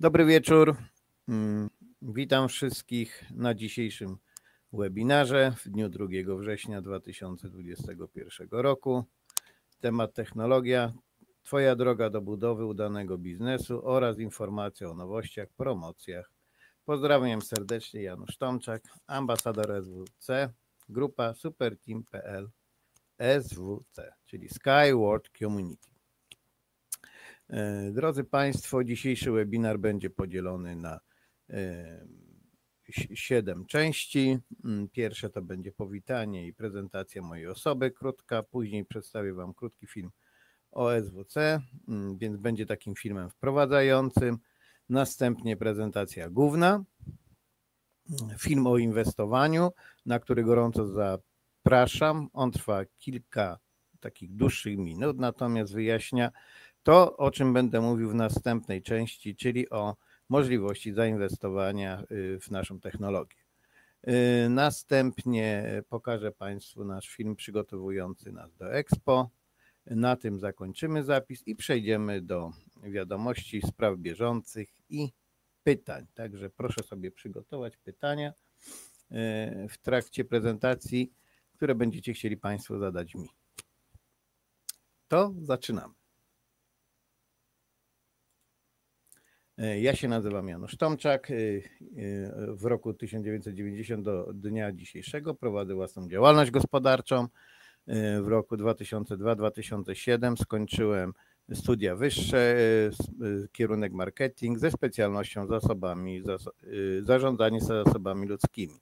Dobry wieczór. Mm, Witam wszystkich na dzisiejszym webinarze w dniu 2 września 2021 roku. Temat technologia, Twoja droga do budowy udanego biznesu oraz informacje o nowościach, promocjach. Pozdrawiam serdecznie Janusz Tomczak, ambasador SWC, grupa superteam.pl SWC, czyli Sky World Community. E, Drodzy Państwo, dzisiejszy webinar będzie podzielony na e, si- siedem części. Mm, Pierwsze to będzie powitanie i prezentacja mojej osoby krótka, później przedstawię Wam krótki film o SWC, mm, więc będzie takim filmem wprowadzającym. Następnie prezentacja główna, film o inwestowaniu, na który gorąco zapraszam. On trwa kilka takich dłuższych minut, natomiast wyjaśnia to, o czym będę mówił w następnej części, czyli o możliwości zainwestowania y, w naszą technologię. Y, Następnie pokażę Państwu nasz film przygotowujący nas do Expo. Na tym zakończymy zapis i przejdziemy do wiadomości, spraw bieżących i pytań. Także proszę sobie przygotować pytania y, w trakcie prezentacji, które będziecie chcieli Państwo zadać mi. To zaczynamy. Ja się nazywam Janusz Tomczak. E, e, W roku 1990 do dnia dzisiejszego prowadzę własną działalność gospodarczą. E, W roku 2002-2007 skończyłem studia wyższe, e, e, kierunek marketing ze specjalnością zasobami, zas- e, zarządzanie zasobami ludzkimi.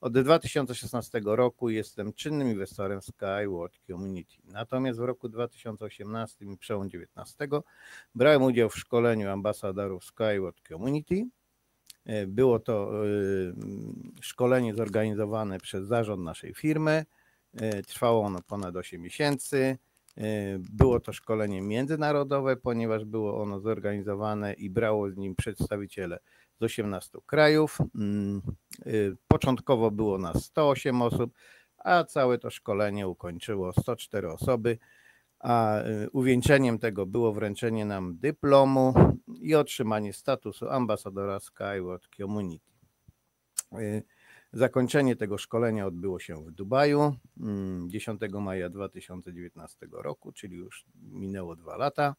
Od 2016 roku jestem czynnym inwestorem Skyward Community. Natomiast w roku 2018 i przełom 19 brałem udział w szkoleniu ambasadorów Skyward Community. E, Było to e, szkolenie zorganizowane przez zarząd naszej firmy. E, Trwało ono ponad 8 miesięcy. E, Było to szkolenie międzynarodowe, ponieważ było ono zorganizowane i brało z nim przedstawiciele z 18 krajów. Mm, y, Początkowo było nas 108 osób, a całe to szkolenie ukończyło 104 osoby. A y, uwieńczeniem tego było wręczenie nam dyplomu i otrzymanie statusu ambasadora Skyward Community. Zakończenie tego szkolenia odbyło się w Dubaju mm, 10 maja 2019 roku, czyli już minęło dwa lata.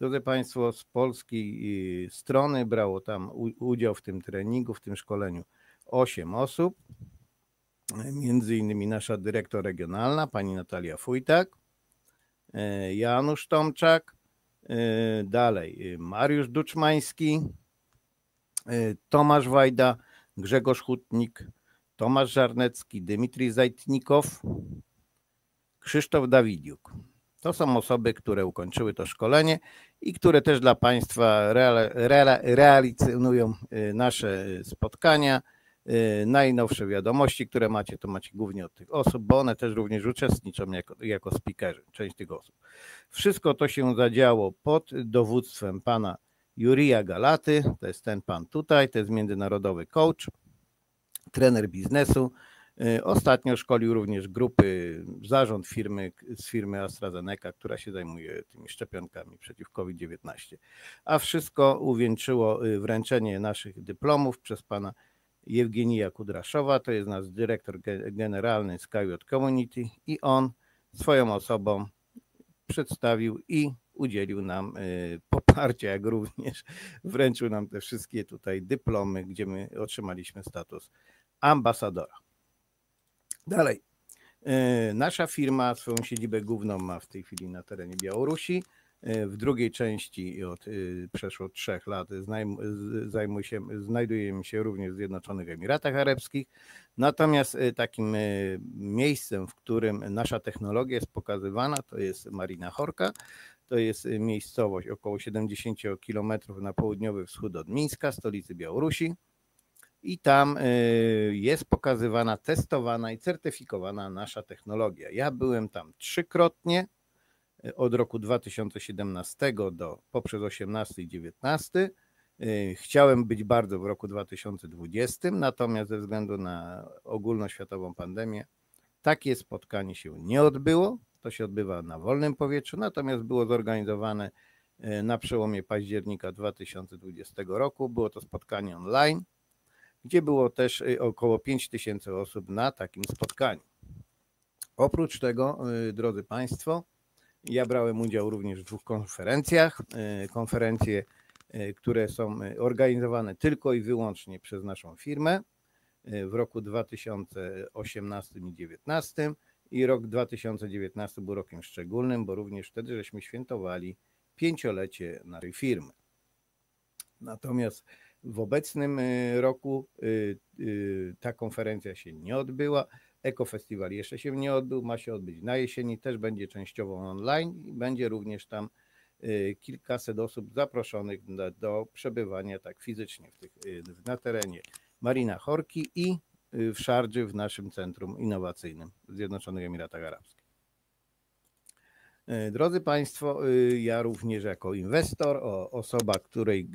Drodzy Państwo, z polskiej y, strony brało tam udział w tym treningu, w tym szkoleniu 8 osób. Między innymi nasza dyrektor regionalna, pani Natalia Fujtak, e, Janusz Tomczak, e, dalej y, Mariusz Duczmański, e, Tomasz Wajda, Grzegorz Hutnik, Tomasz Żarnecki, Dymitrij Zajtnikow, Krzysztof Dawidiuk. To są osoby, które ukończyły to szkolenie i które też dla Państwa realizują y, nasze y, spotkania. Y, Najnowsze wiadomości, które macie, to macie głównie od tych osób, bo one też również uczestniczą jako, jako speakerzy, część tych osób. Wszystko to się zadziało pod dowództwem pana Jurija Galaty, to jest ten pan tutaj, to jest międzynarodowy coach, trener biznesu. Y, Ostatnio szkolił również grupy, zarząd firmy z firmy AstraZeneca, która się zajmuje tymi szczepionkami przeciw COVID-19. A wszystko uwieńczyło y, wręczenie naszych dyplomów przez pana Jewgenija Kudraszowa, to jest nasz dyrektor ge- generalny Skyward Community i on swoją osobą przedstawił i udzielił nam y, poparcia, jak również wręczył nam te wszystkie tutaj dyplomy, gdzie my otrzymaliśmy status ambasadora. Dalej. E, Nasza firma swoją siedzibę główną ma w tej chwili na terenie Białorusi. E, W drugiej części od e, przeszło trzech lat znajm- z- zajmuje się, znajdujemy się również w Zjednoczonych Emiratach Arabskich. Natomiast takim miejscem, w którym nasza technologia jest pokazywana, to jest Marina Horka. To jest miejscowość około 70 km na południowy wschód od Mińska, stolicy Białorusi i tam y, jest pokazywana, testowana i certyfikowana nasza technologia. Ja byłem tam trzykrotnie y, od roku 2017 do poprzez 18 i 19. Y, Chciałem być bardzo w roku 2020, natomiast ze względu na ogólnoświatową pandemię takie spotkanie się nie odbyło. To się odbywa na wolnym powietrzu, natomiast było zorganizowane na przełomie października 2020 roku. Było to spotkanie online, gdzie było też około 5 tysięcy osób na takim spotkaniu. Oprócz tego, drodzy Państwo, ja brałem udział również w dwóch konferencjach. Konferencje, które są organizowane tylko i wyłącznie przez naszą firmę w roku 2018 i 2019 i rok 2019 był rokiem szczególnym, bo również wtedy żeśmy świętowali pięciolecie naszej firmy. Natomiast w obecnym roku ta konferencja się nie odbyła. Ekofestiwal jeszcze się nie odbył, ma się odbyć na jesieni, też będzie częściowo online i będzie również tam kilkaset osób zaproszonych do, do przebywania tak fizycznie w tych, na terenie Marina Horki i w Szardży w naszym Centrum Innowacyjnym w Zjednoczonych Emiratach Arabskich. Drodzy Państwo, ja również jako inwestor, osoba, której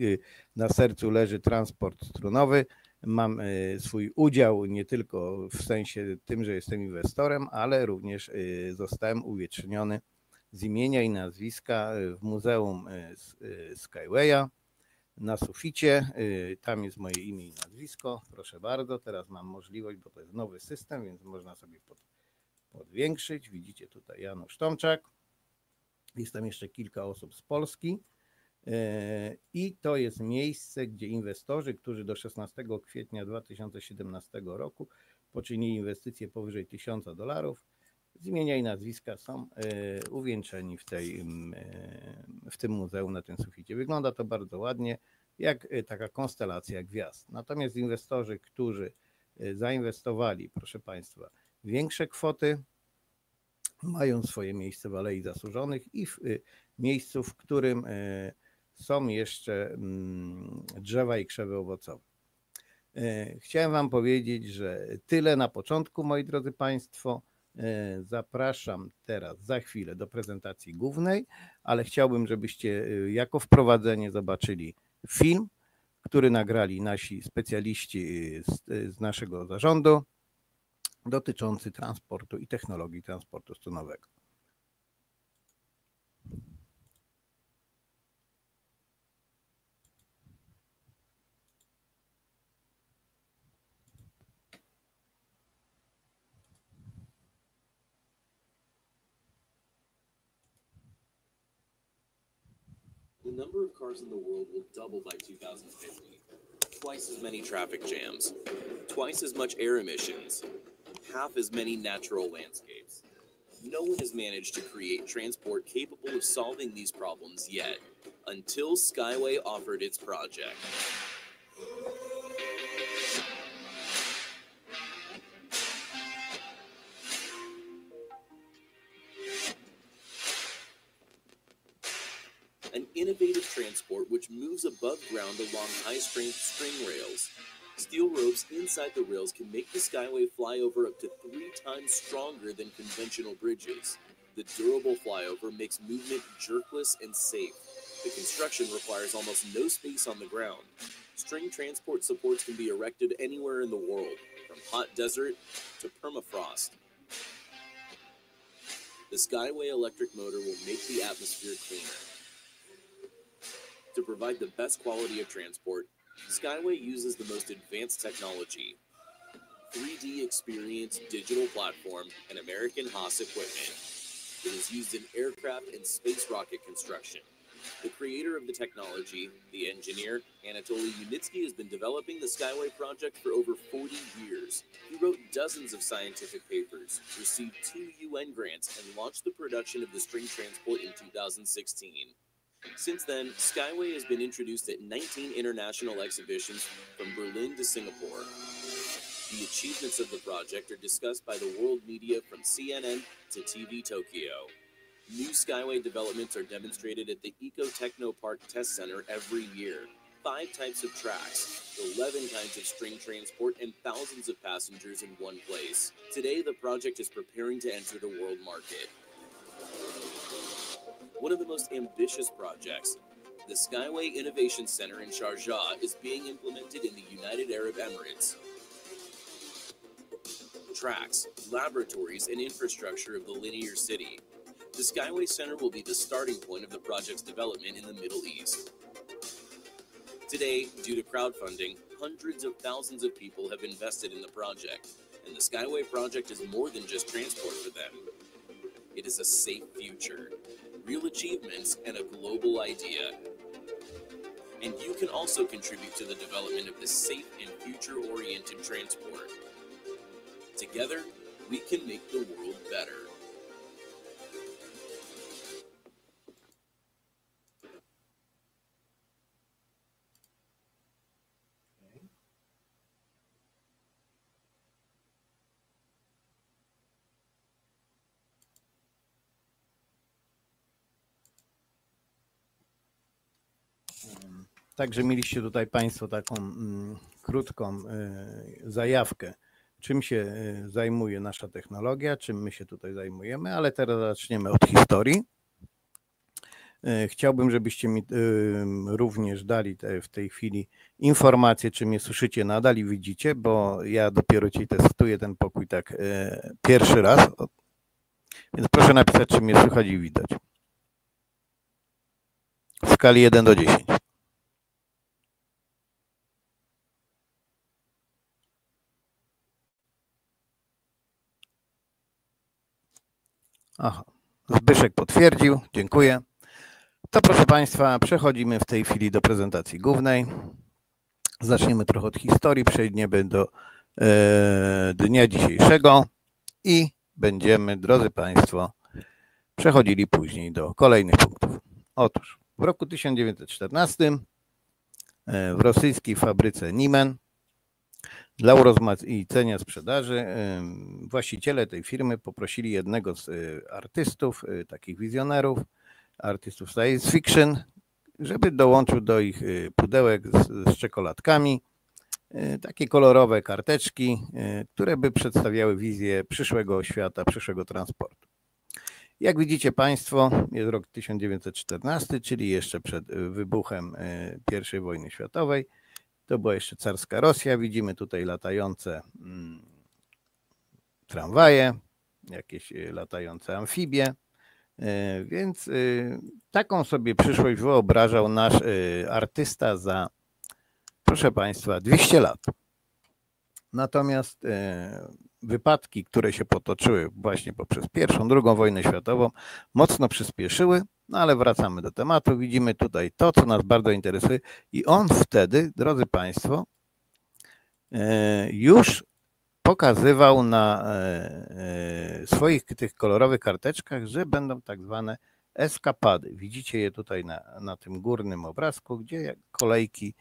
na sercu leży transport strunowy, mam swój udział nie tylko w sensie tym, że jestem inwestorem, ale również zostałem uwieczniony z imienia i nazwiska w Muzeum Skywaya na suficie. Tam jest moje imię i nazwisko. Proszę bardzo, teraz mam możliwość, bo to jest nowy system, więc można sobie pod, podwiększyć. Widzicie tutaj Janusz Tomczak. Jest tam jeszcze kilka osób z Polski. I to jest miejsce, gdzie inwestorzy, którzy do 16 kwietnia 2017 roku poczynili inwestycje powyżej 1000 dolarów, z imienia i nazwiska są uwieńczeni w, tej, w tym muzeum na tym suficie. Wygląda to bardzo ładnie, jak taka konstelacja gwiazd. Natomiast inwestorzy, którzy zainwestowali, proszę Państwa, większe kwoty, mają swoje miejsce w Alei Zasłużonych i w miejscu, w którym są jeszcze drzewa i krzewy owocowe. Chciałem Wam powiedzieć, że tyle na początku, moi drodzy Państwo. Zapraszam teraz za chwilę do prezentacji głównej, ale chciałbym, żebyście jako wprowadzenie zobaczyli film, który nagrali nasi specjaliści z, z naszego zarządu dotyczący transportu i technologii transportu. The number of cars in the world will double by 2050. Twice as many traffic jams, twice as much air emissions, half as many natural landscapes. No one has managed to create transport capable of solving these problems yet, until Skyway offered its project. An innovative transport which moves above ground along high strength string rails. Steel ropes inside the rails can make the Skyway flyover up to three times stronger than conventional bridges. The durable flyover makes movement jerkless and safe. The construction requires almost no space on the ground. String transport supports can be erected anywhere in the world, from hot desert to permafrost. The Skyway electric motor will make the atmosphere cleaner. To provide the best quality of transport, Skyway uses the most advanced technology 3D Experience digital platform and American Haas equipment. It is used in aircraft and space rocket construction. The creator of the technology, the engineer, Anatoly Yunitsky, has been developing the Skyway project for over 40 years. He wrote dozens of scientific papers, received two UN grants, and launched the production of the string transport in 2016. Since then, Skyway has been introduced at 19 international exhibitions from Berlin to Singapore. The achievements of the project are discussed by the world media from CNN to TV Tokyo. New Skyway developments are demonstrated at the Eco Techno Park Test Center every year. Five types of tracks, 11 kinds of string transport, and thousands of passengers in one place. Today, the project is preparing to enter the world market. One of the most ambitious projects, the Skyway Innovation Center in Sharjah, is being implemented in the United Arab Emirates. Tracks, laboratories, and infrastructure of the linear city. The Skyway Center will be the starting point of the project's development in the Middle East. Today, due to crowdfunding, hundreds of thousands of people have invested in the project, and the Skyway project is more than just transport for them. It is a safe future, real achievements, and a global idea. And you can also contribute to the development of this safe and future oriented transport. Together, we can make the world better. Także mieliście tutaj Państwo taką mm, krótką y, zajawkę, czym się y, zajmuje nasza technologia, czym my się tutaj zajmujemy, ale teraz zaczniemy od historii. Y, chciałbym, żebyście mi również dali te, w tej chwili informacje, czy mnie słyszycie nadal i widzicie, bo ja dopiero ci testuję ten pokój tak pierwszy raz. Więc proszę napisać, czy mnie słychać i widać. W skali 1 do 10. Aha, Zbyszek potwierdził, dziękuję. To proszę Państwa, przechodzimy w tej chwili do prezentacji głównej. Zaczniemy trochę od historii, przejdziemy do e, dnia dzisiejszego i będziemy, drodzy Państwo, przechodzili później do kolejnych punktów. Otóż w roku 1914 e, w rosyjskiej fabryce Niemen dla urozmaicenia sprzedaży właściciele tej firmy poprosili jednego z y, artystów, y, takich wizjonerów, artystów science fiction, żeby dołączył do ich y, pudełek z, z czekoladkami takie kolorowe karteczki, które by przedstawiały wizję przyszłego świata, przyszłego transportu. Jak widzicie Państwo, jest rok 1914, czyli jeszcze przed wybuchem I wojny światowej. To była jeszcze carska Rosja. Widzimy tutaj latające mm, tramwaje, jakieś y, latające amfibie. Y, Więc y, taką sobie przyszłość wyobrażał nasz artysta za, proszę Państwa, 200 lat. Natomiast wypadki, które się potoczyły właśnie poprzez pierwszą, drugą wojnę światową, mocno przyspieszyły, no ale wracamy do tematu. Widzimy tutaj to, co nas bardzo interesuje, i on wtedy, drodzy Państwo, e, już pokazywał na e, e, swoich tych kolorowych karteczkach, że będą tak zwane eskapady. Widzicie je tutaj na, na tym górnym obrazku, gdzie kolejki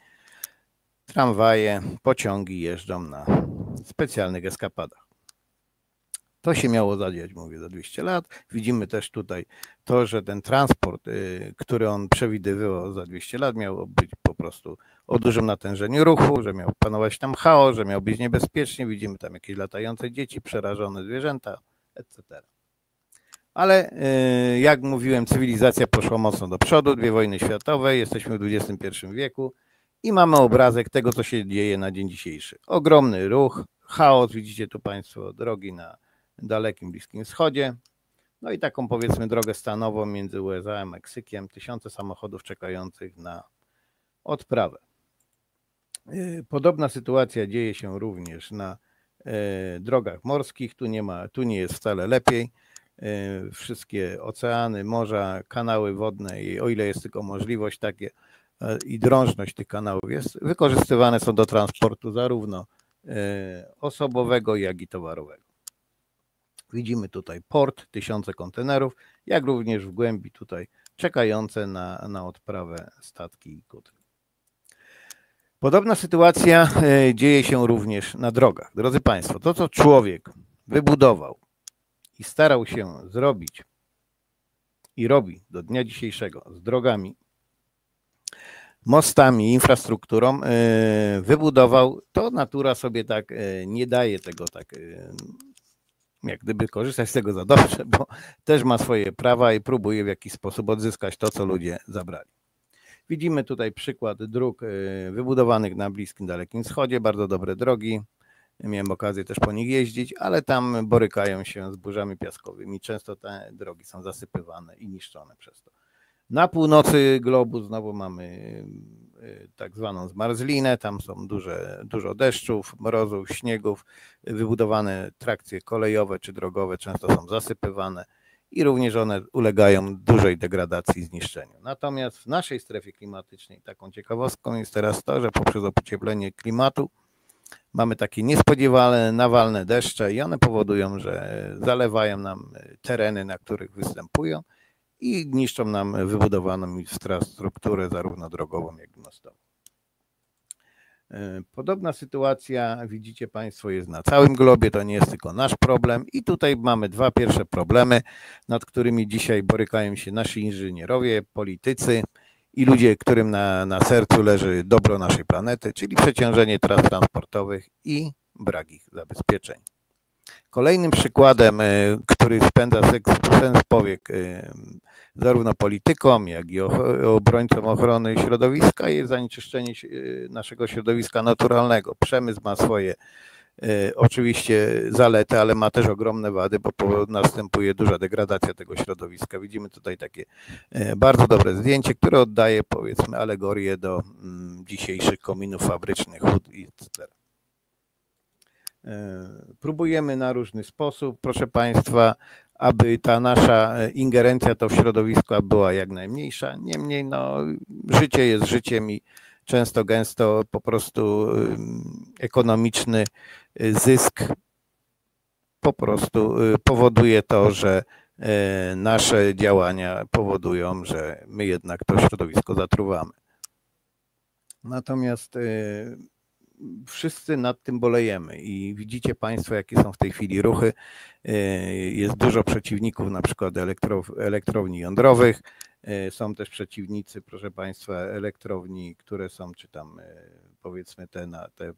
tramwaje, pociągi jeżdżą na specjalnych eskapadach. To się miało zadziać, mówię, za 200 lat. Widzimy też tutaj to, że ten transport, y, który on przewidywał za 200 lat, miał być po prostu o dużym natężeniu ruchu, że miał panować tam chaos, że miał być niebezpiecznie. Widzimy tam jakieś latające dzieci, przerażone zwierzęta, etc. Ale y, jak mówiłem, cywilizacja poszła mocno do przodu, dwie wojny światowe, jesteśmy w XXI wieku i mamy obrazek tego, co się dzieje na dzień dzisiejszy. Ogromny ruch, chaos, widzicie tu Państwo drogi na dalekim Bliskim Wschodzie. No i taką powiedzmy drogę stanową między USA a Meksykiem, tysiące samochodów czekających na odprawę. Yy, Podobna sytuacja dzieje się również na e, drogach morskich. Tu nie ma, tu nie jest wcale lepiej. E, Wszystkie oceany, morza, kanały wodne i o ile jest tylko możliwość takie e, i drążność tych kanałów jest, wykorzystywane są do transportu zarówno e, osobowego, jak i towarowego. Widzimy tutaj port, tysiące kontenerów, jak również w głębi tutaj czekające na, na odprawę statki i kutry. Podobna sytuacja e, dzieje się również na drogach. Drodzy Państwo, to co człowiek wybudował i starał się zrobić i robi do dnia dzisiejszego z drogami, mostami, infrastrukturą, e, wybudował, to natura sobie tak e, nie daje tego tak jak gdyby korzystać z tego za dobrze, bo też ma swoje prawa i próbuje w jakiś sposób odzyskać to, co ludzie zabrali. Widzimy tutaj przykład dróg e, wybudowanych na Bliskim Dalekim Wschodzie, bardzo dobre drogi. Miałem okazję też po nich jeździć, ale tam borykają się z burzami piaskowymi. Często te drogi są zasypywane i niszczone przez to. Na północy globu znowu mamy y, tak zwaną zmarzlinę, tam są duże, dużo deszczów, mrozów, śniegów, wybudowane trakcje kolejowe czy drogowe często są zasypywane i również one ulegają dużej degradacji i zniszczeniu. Natomiast w naszej strefie klimatycznej taką ciekawostką jest teraz to, że poprzez ocieplenie klimatu mamy takie niespodziewane nawalne deszcze i one powodują, że zalewają nam tereny, na których występują i niszczą nam wybudowaną infrastrukturę zarówno drogową, jak i mostową. E, podobna sytuacja, widzicie Państwo, jest na całym globie, to nie jest tylko nasz problem. I tutaj mamy dwa pierwsze problemy, nad którymi dzisiaj borykają się nasi inżynierowie, politycy i ludzie, którym na, na sercu leży dobro naszej planety, czyli przeciążenie tras transportowych i brak ich zabezpieczeń. Kolejnym przykładem, e, który spędza sens powiek e, zarówno politykom, jak i obrońcom ochrony środowiska jest zanieczyszczenie e, naszego środowiska naturalnego. Przemysł ma swoje oczywiście zalety, ale ma też ogromne wady, bo następuje duża degradacja tego środowiska. Widzimy tutaj takie bardzo dobre zdjęcie, które oddaje powiedzmy alegorię do mm, dzisiejszych kominów fabrycznych, hut etc. E, próbujemy na różny sposób, proszę Państwa, aby ta nasza e, ingerencja to w środowisko była jak najmniejsza. Niemniej no, życie jest życiem i często gęsto po prostu ekonomiczny e, zysk po prostu powoduje to, że nasze działania powodują, że my jednak to środowisko zatruwamy. Natomiast wszyscy nad tym bolejemy i widzicie Państwo, jakie są w tej chwili ruchy. E, jest dużo przeciwników, na przykład elektrowni jądrowych. E, są też przeciwnicy, proszę Państwa, elektrowni, które są, czy tam e, powiedzmy te, na, te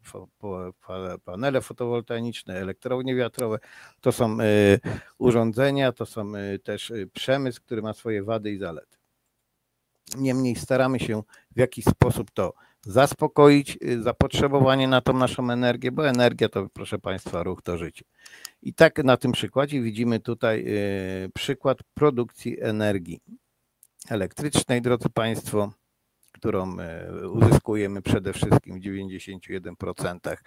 panele fotowoltaiczne, elektrownie wiatrowe. To są urządzenia, to są też przemysł, który ma swoje wady i zalety. Niemniej staramy się w jakiś sposób to zaspokoić y, zapotrzebowanie na tą naszą energię, bo energia to, proszę Państwa, ruch to życie. I tak na tym przykładzie widzimy tutaj y, przykład produkcji energii elektrycznej, drodzy Państwo, którą y, uzyskujemy przede wszystkim w 91%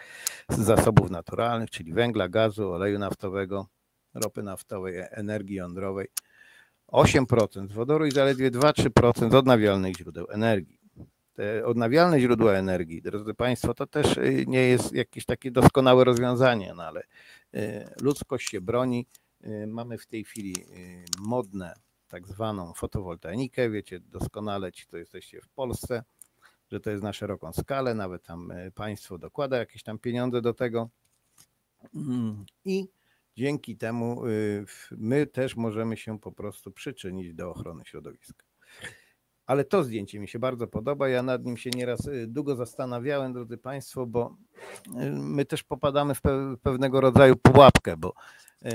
z zasobów naturalnych, czyli węgla, gazu, oleju naftowego, ropy naftowej, energii jądrowej. 8% z wodoru i zaledwie 2-3% z odnawialnych źródeł energii te odnawialne źródła energii, drodzy Państwo, to też y, nie jest jakieś takie doskonałe rozwiązanie, no ale y, ludzkość się broni. Y, mamy w tej chwili modne tak zwaną fotowoltaikę. Wiecie doskonale ci, co jesteście w Polsce, że to jest na szeroką skalę, nawet tam państwo dokłada jakieś tam pieniądze do tego. Mm, I dzięki temu my też możemy się po prostu przyczynić do ochrony środowiska ale to zdjęcie mi się bardzo podoba. Ja nad nim się nieraz y, długo zastanawiałem, drodzy Państwo, bo y, my też popadamy w pewnego rodzaju pułapkę, bo y,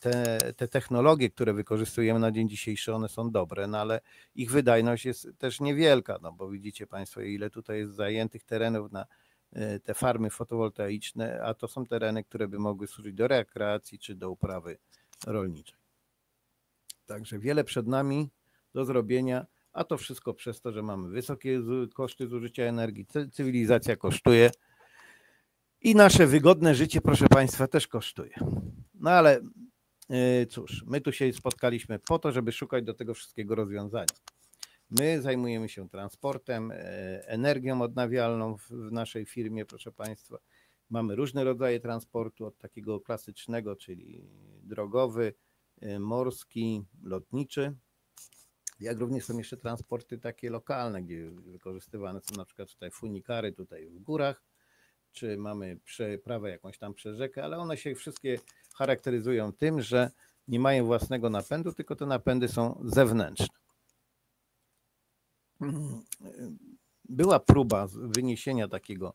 te, te technologie, które wykorzystujemy na dzień dzisiejszy, one są dobre, no ale ich wydajność jest też niewielka, no bo widzicie Państwo, ile tutaj jest zajętych terenów na te farmy fotowoltaiczne, a to są tereny, które by mogły służyć do rekreacji czy do uprawy rolniczej. Także wiele przed nami do zrobienia, a to wszystko przez to, że mamy wysokie koszty zużycia energii, cywilizacja kosztuje i nasze wygodne życie, proszę Państwa, też kosztuje. No ale y, cóż, my tu się spotkaliśmy po to, żeby szukać do tego wszystkiego rozwiązania. My zajmujemy się transportem, e, energią odnawialną w naszej firmie, proszę Państwa. Mamy różne rodzaje transportu, od takiego klasycznego, czyli drogowy, e, morski, lotniczy, jak również są jeszcze transporty takie lokalne, gdzie wykorzystywane są na przykład tutaj funikary tutaj w górach, czy mamy przeprawę jakąś tam przez rzekę, ale one się wszystkie charakteryzują tym, że nie mają własnego napędu, tylko te napędy są zewnętrzne. Była próba wyniesienia takiego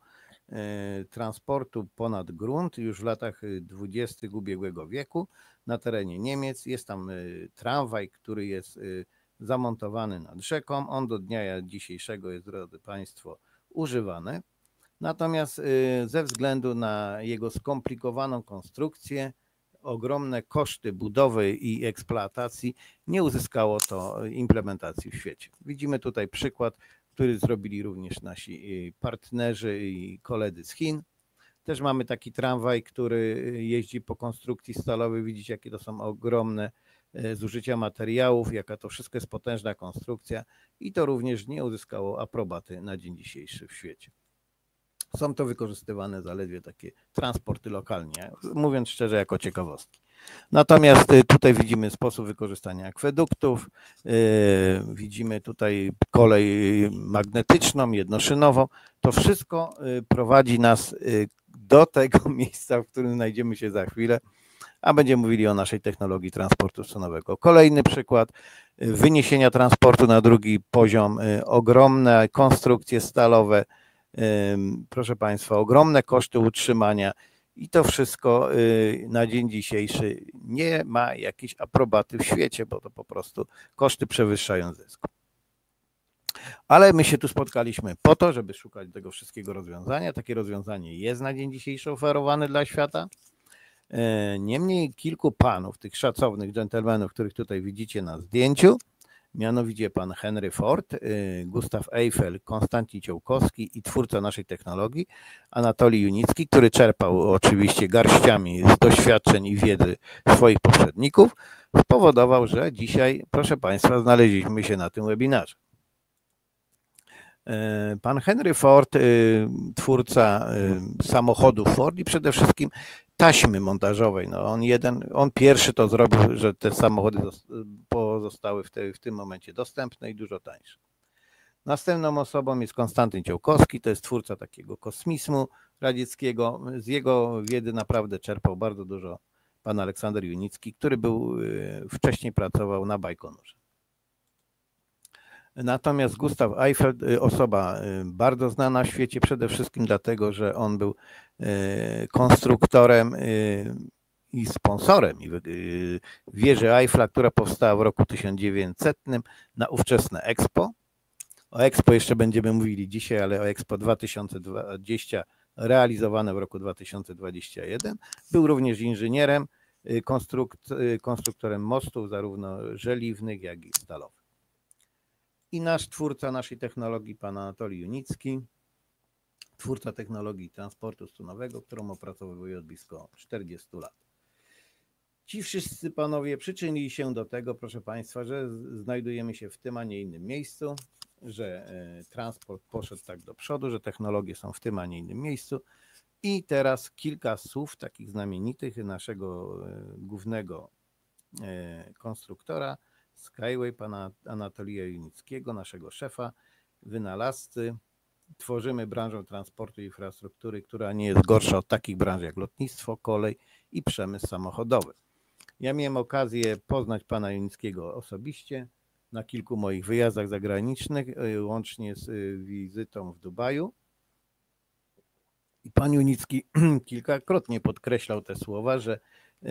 e, transportu ponad grunt już w latach 20. ubiegłego wieku na terenie Niemiec. Jest tam e, tramwaj, który jest e, zamontowany nad rzeką. On do dnia dzisiejszego jest, drodzy Państwo, używany. Natomiast y, ze względu na jego skomplikowaną konstrukcję, ogromne koszty budowy i eksploatacji, nie uzyskało to implementacji w świecie. Widzimy tutaj przykład, który zrobili również nasi y, partnerzy i koledzy z Chin. Też mamy taki tramwaj, który jeździ po konstrukcji stalowej. Widzicie, jakie to są ogromne zużycia materiałów, jaka to wszystko jest potężna konstrukcja i to również nie uzyskało aprobaty na dzień dzisiejszy w świecie. Są to wykorzystywane zaledwie takie transporty lokalnie, mówiąc szczerze, jako ciekawostki. Natomiast y, tutaj widzimy sposób wykorzystania akweduktów, y, widzimy tutaj kolej magnetyczną, jednoszynową. To wszystko prowadzi nas do tego miejsca, w którym znajdziemy się za chwilę, a będziemy mówili o naszej technologii transportu stronowego. Kolejny przykład wyniesienia transportu na drugi poziom, ogromne konstrukcje stalowe, proszę Państwa, ogromne koszty utrzymania i to wszystko y, na dzień dzisiejszy nie ma jakiejś aprobaty w świecie, bo to po prostu koszty przewyższają zysk. Ale my się tu spotkaliśmy po to, żeby szukać tego wszystkiego rozwiązania. Takie rozwiązanie jest na dzień dzisiejszy oferowane dla świata. E, niemniej kilku panów, tych szacownych dżentelmenów, których tutaj widzicie na zdjęciu, mianowicie pan Henry Ford, y, Gustav Eiffel, Konstantin Ciołkowski i twórca naszej technologii, Anatolij Junicki, który czerpał oczywiście garściami z doświadczeń i wiedzy swoich poprzedników, spowodował, że dzisiaj, proszę Państwa, znaleźliśmy się na tym webinarze. E, pan Henry Ford, y, twórca y, samochodów Ford i przede wszystkim taśmy montażowej. No on jeden, on pierwszy to zrobił, że te samochody pozostały w, te, w tym momencie dostępne i dużo tańsze. Następną osobą jest Konstantyn Ciołkowski, to jest twórca takiego kosmizmu radzieckiego. Z jego wiedzy naprawdę czerpał bardzo dużo pan Aleksander Junicki, który był y, wcześniej pracował na Bajkonurze. Natomiast Gustav Eiffel, y, osoba y, bardzo znana w świecie, przede wszystkim dlatego, że on był konstruktorem i sponsorem wieży Eiffla, która powstała w roku 1900 na ówczesne Expo. O Expo jeszcze będziemy mówili dzisiaj, ale o Expo 2020 realizowane w roku 2021. Był również inżynierem, konstruktorem mostów, zarówno żeliwnych, jak i stalowych i nasz twórca naszej technologii, pan Anatolij Junicki, twórca technologii transportu strunowego, którą opracowuje od blisko 40 lat. Ci wszyscy panowie przyczynili się do tego, proszę Państwa, że znajdujemy się w tym, a nie innym miejscu, że e, transport poszedł tak do przodu, że technologie są w tym, a nie innym miejscu. I teraz kilka słów takich znamienitych naszego e, głównego e, konstruktora, Skyway pana Anatolija Junickiego, naszego szefa, wynalazcy. Tworzymy branżę transportu i infrastruktury, która nie jest gorsza od takich branż jak lotnictwo, kolej i przemysł samochodowy. Ja miałem okazję poznać pana Junickiego osobiście na kilku moich wyjazdach zagranicznych, y, łącznie z y, wizytą w Dubaju. I pan Junicki kilkakrotnie podkreślał te słowa, że y,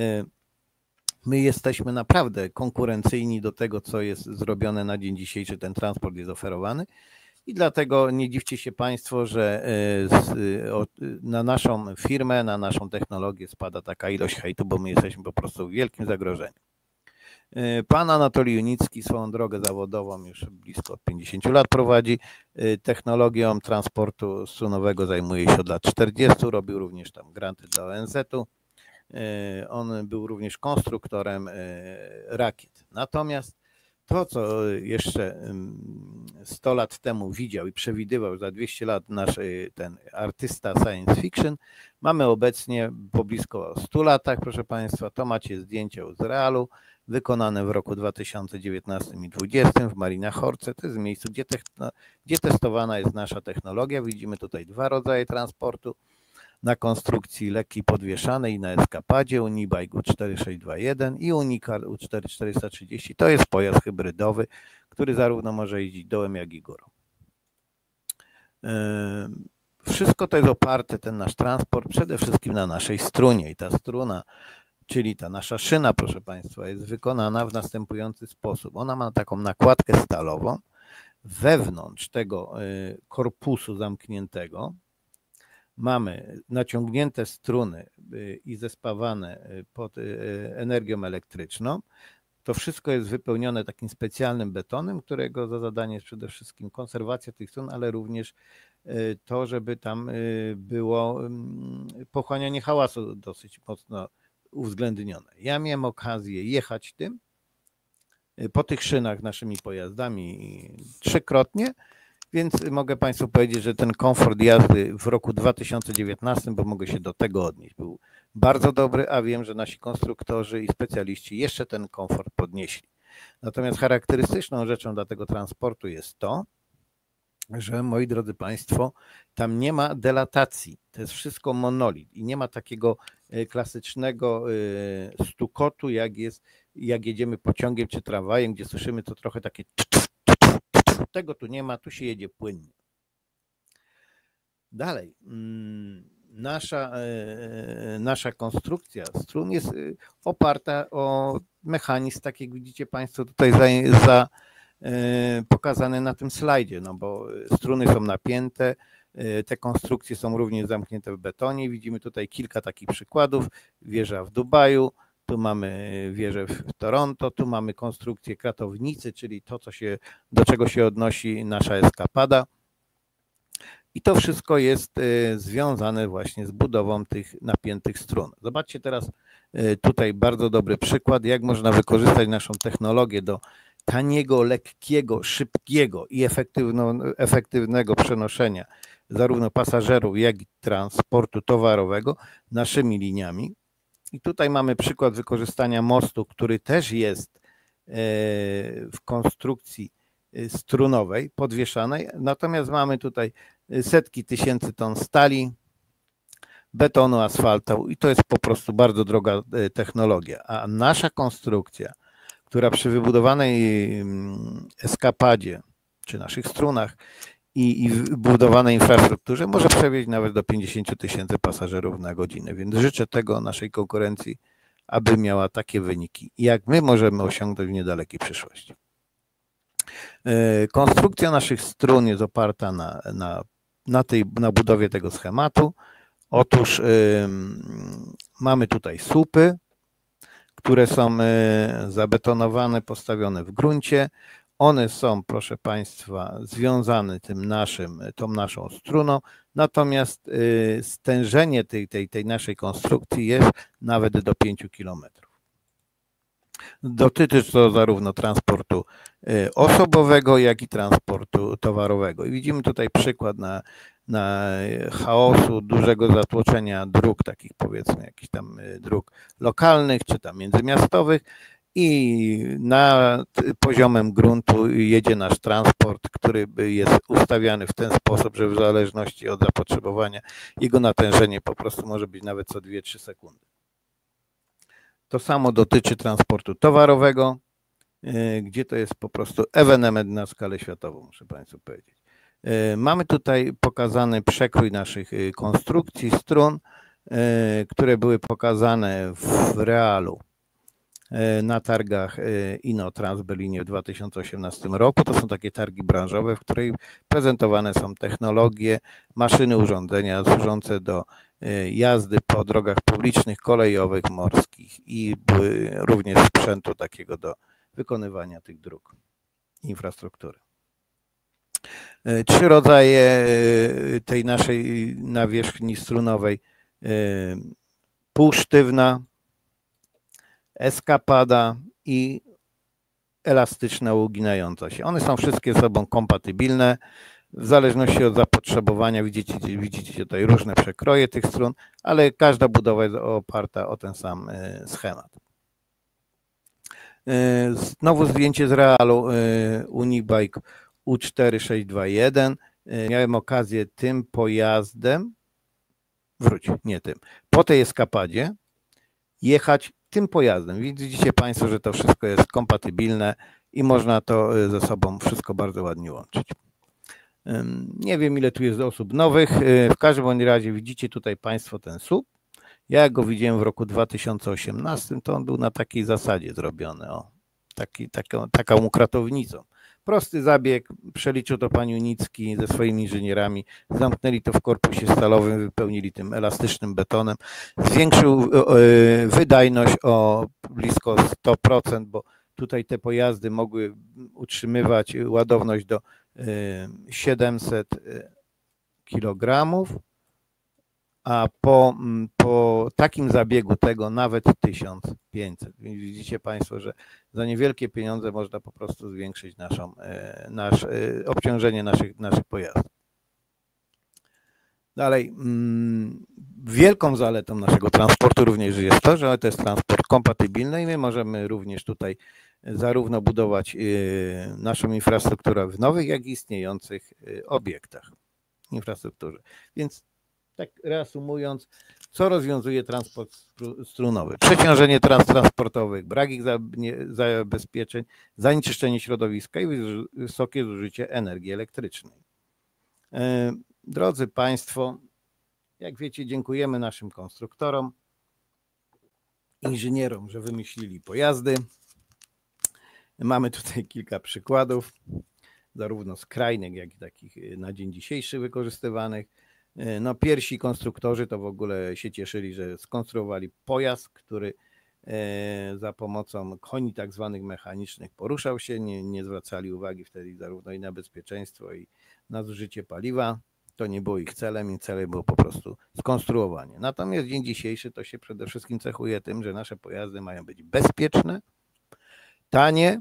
my jesteśmy naprawdę konkurencyjni do tego, co jest zrobione na dzień dzisiejszy, ten transport jest oferowany. I dlatego nie dziwcie się Państwo, że e, na naszą firmę, na naszą technologię spada taka ilość hejtu, bo my jesteśmy po prostu w wielkim zagrożeniu. E, pan Anatolij Junicki swoją drogę zawodową już blisko 50 lat prowadzi. E, technologią transportu strunowego zajmuje się od lat 40. Robił również tam granty dla ONZ-u. E, on był również konstruktorem e, rakiet. Natomiast to, co jeszcze 100 lat temu widział i przewidywał za 200 lat nasz e, ten artysta science fiction, mamy obecnie po blisko 100 latach, proszę Państwa. To macie zdjęcia z realu, wykonane w roku 2019 i 2020 w Marina Horce. To jest miejsce, gdzie, gdzie testowana jest nasza technologia. Widzimy tutaj dwa rodzaje transportu na konstrukcji lekkiej podwieszanej na eskapadzie Unibike U4621 i Unicar U4430. To jest pojazd hybrydowy, który zarówno może jeździć dołem, jak i górą. Wszystko to jest oparte, ten nasz transport, przede wszystkim na naszej strunie i ta struna, czyli ta nasza szyna, proszę Państwa, jest wykonana w następujący sposób. Ona ma taką nakładkę stalową wewnątrz tego y, korpusu zamkniętego, mamy naciągnięte struny y, i zespawane y, pod y, energią elektryczną, to wszystko jest wypełnione takim specjalnym betonem, którego za zadanie jest przede wszystkim konserwacja tych strun, ale również to, żeby tam było mm, pochłanianie hałasu dosyć mocno uwzględnione. Ja miałem okazję jechać tym po tych szynach naszymi pojazdami trzykrotnie więc mogę Państwu powiedzieć, że ten komfort jazdy w roku 2019, bo mogę się do tego odnieść, był bardzo dobry, a wiem, że nasi konstruktorzy i specjaliści jeszcze ten komfort podnieśli. Natomiast charakterystyczną rzeczą dla tego transportu jest to, że moi drodzy Państwo, tam nie ma delatacji. To jest wszystko monolit i nie ma takiego e, klasycznego e, stukotu, jak jest, jak jedziemy pociągiem czy tramwajem, gdzie słyszymy to trochę takie tego tu nie ma, tu się jedzie płynnie. Dalej. Mm, nasza, e, nasza konstrukcja strun jest e, oparta o mechanizm, tak jak widzicie Państwo tutaj za, za e, pokazane na tym slajdzie, no bo struny są napięte, te konstrukcje są również zamknięte w betonie. Widzimy tutaj kilka takich przykładów. Wieża w Dubaju, tu mamy wieżę w Toronto, tu mamy konstrukcję kratownicy, czyli to, co się, do czego się odnosi nasza eskapada. I to wszystko jest e, związane właśnie z budową tych napiętych strun. Zobaczcie teraz e, tutaj bardzo dobry przykład, jak można wykorzystać naszą technologię do taniego, lekkiego, szybkiego i efektywnego przenoszenia zarówno pasażerów, jak i transportu towarowego naszymi liniami. I tutaj mamy przykład wykorzystania mostu, który też jest e, w konstrukcji e, strunowej, podwieszanej. Natomiast mamy tutaj e, setki tysięcy ton stali, betonu, asfaltu i to jest po prostu bardzo droga technologia. A nasza konstrukcja, która przy wybudowanej mm, eskapadzie czy naszych strunach i, i budowanej infrastrukturze może przewieźć nawet do 50 tysięcy pasażerów na godzinę. Więc życzę tego naszej konkurencji, aby miała takie wyniki, jak my możemy osiągnąć w niedalekiej przyszłości. E, konstrukcja naszych strun jest oparta na, na, na, tej, na budowie tego schematu. Otóż mamy tutaj słupy, które są e, zabetonowane, postawione w gruncie. One są, proszę Państwa, związane tym naszym, tą naszą struną, natomiast y, stężenie tej, tej, tej naszej konstrukcji jest nawet do 5 km. Dotyczy to zarówno transportu y, osobowego, jak i transportu towarowego. I widzimy tutaj przykład na, na chaosu, dużego zatłoczenia dróg, takich powiedzmy jakichś tam y, dróg lokalnych, czy tam międzymiastowych, i na poziomem gruntu jedzie nasz transport, który jest ustawiany w ten sposób, że w zależności od zapotrzebowania jego natężenie po prostu może być nawet co 2-3 sekundy. To samo dotyczy transportu towarowego, e, gdzie to jest po prostu ewenement na skalę światową, muszę Państwu powiedzieć. E, mamy tutaj pokazany przekrój naszych e, konstrukcji, strun, które były pokazane w realu na targach e, InnoTrans w Berlinie w 2018 roku. To są takie targi branżowe, w której prezentowane są technologie, maszyny, urządzenia służące do e, jazdy po drogach publicznych, kolejowych, morskich i również sprzętu takiego do wykonywania tych dróg, infrastruktury. Trzy rodzaje tej naszej nawierzchni strunowej. Półsztywna, eskapada i elastyczna, uginająca się. One są wszystkie sobą kompatybilne. W zależności od zapotrzebowania widzicie, widzicie tutaj różne przekroje tych strun, ale każda budowa jest oparta o ten sam e, schemat. E, znowu zdjęcie z realu e, Unibike U4621. Miałem okazję tym pojazdem, wróć, nie tym, po tej eskapadzie jechać tym pojazdem. Widzicie Państwo, że to wszystko jest kompatybilne i można to e, ze sobą wszystko bardzo ładnie łączyć. Nie wiem, ile tu jest osób nowych. E, w każdym bądź razie widzicie tutaj Państwo ten słup. Ja go widziałem w roku 2018, to on był na takiej zasadzie zrobiony. O. taki, taką, taką kratownicą. Prosty zabieg, przeliczył to pan Junicki ze swoimi inżynierami, zamknęli to w korpusie stalowym, wypełnili tym elastycznym betonem, zwiększył wydajność o blisko 100%, bo tutaj te pojazdy mogły utrzymywać ładowność do 700 kilogramów, a po, mm, po takim zabiegu tego nawet 1500. Widzicie Państwo, że za niewielkie pieniądze można po prostu zwiększyć naszą, e, nasz, e, obciążenie naszych, naszych pojazdów. Dalej, mm, wielką zaletą naszego transportu również jest to, że to jest transport kompatybilny i my możemy również tutaj zarówno budować e, naszą infrastrukturę w nowych, jak i istniejących obiektach infrastrukturze. Więc tak reasumując, co rozwiązuje transport strunowy? Przeciążenie trans transportowych, brak ich zabezpieczeń, zanieczyszczenie środowiska i wysokie zużycie energii elektrycznej. E, drodzy Państwo, jak wiecie, dziękujemy naszym konstruktorom, inżynierom, że wymyślili pojazdy. Mamy tutaj kilka przykładów, zarówno skrajnych, jak i takich na dzień dzisiejszy wykorzystywanych. E, no, pierwsi konstruktorzy to w ogóle się cieszyli, że skonstruowali pojazd, który e, za pomocą koni tak zwanych mechanicznych poruszał się, nie, nie zwracali uwagi wtedy zarówno i na bezpieczeństwo, i na zużycie paliwa. To nie było ich celem, ich celem było po prostu skonstruowanie. Natomiast dzień dzisiejszy to się przede wszystkim cechuje tym, że nasze pojazdy mają być bezpieczne, tanie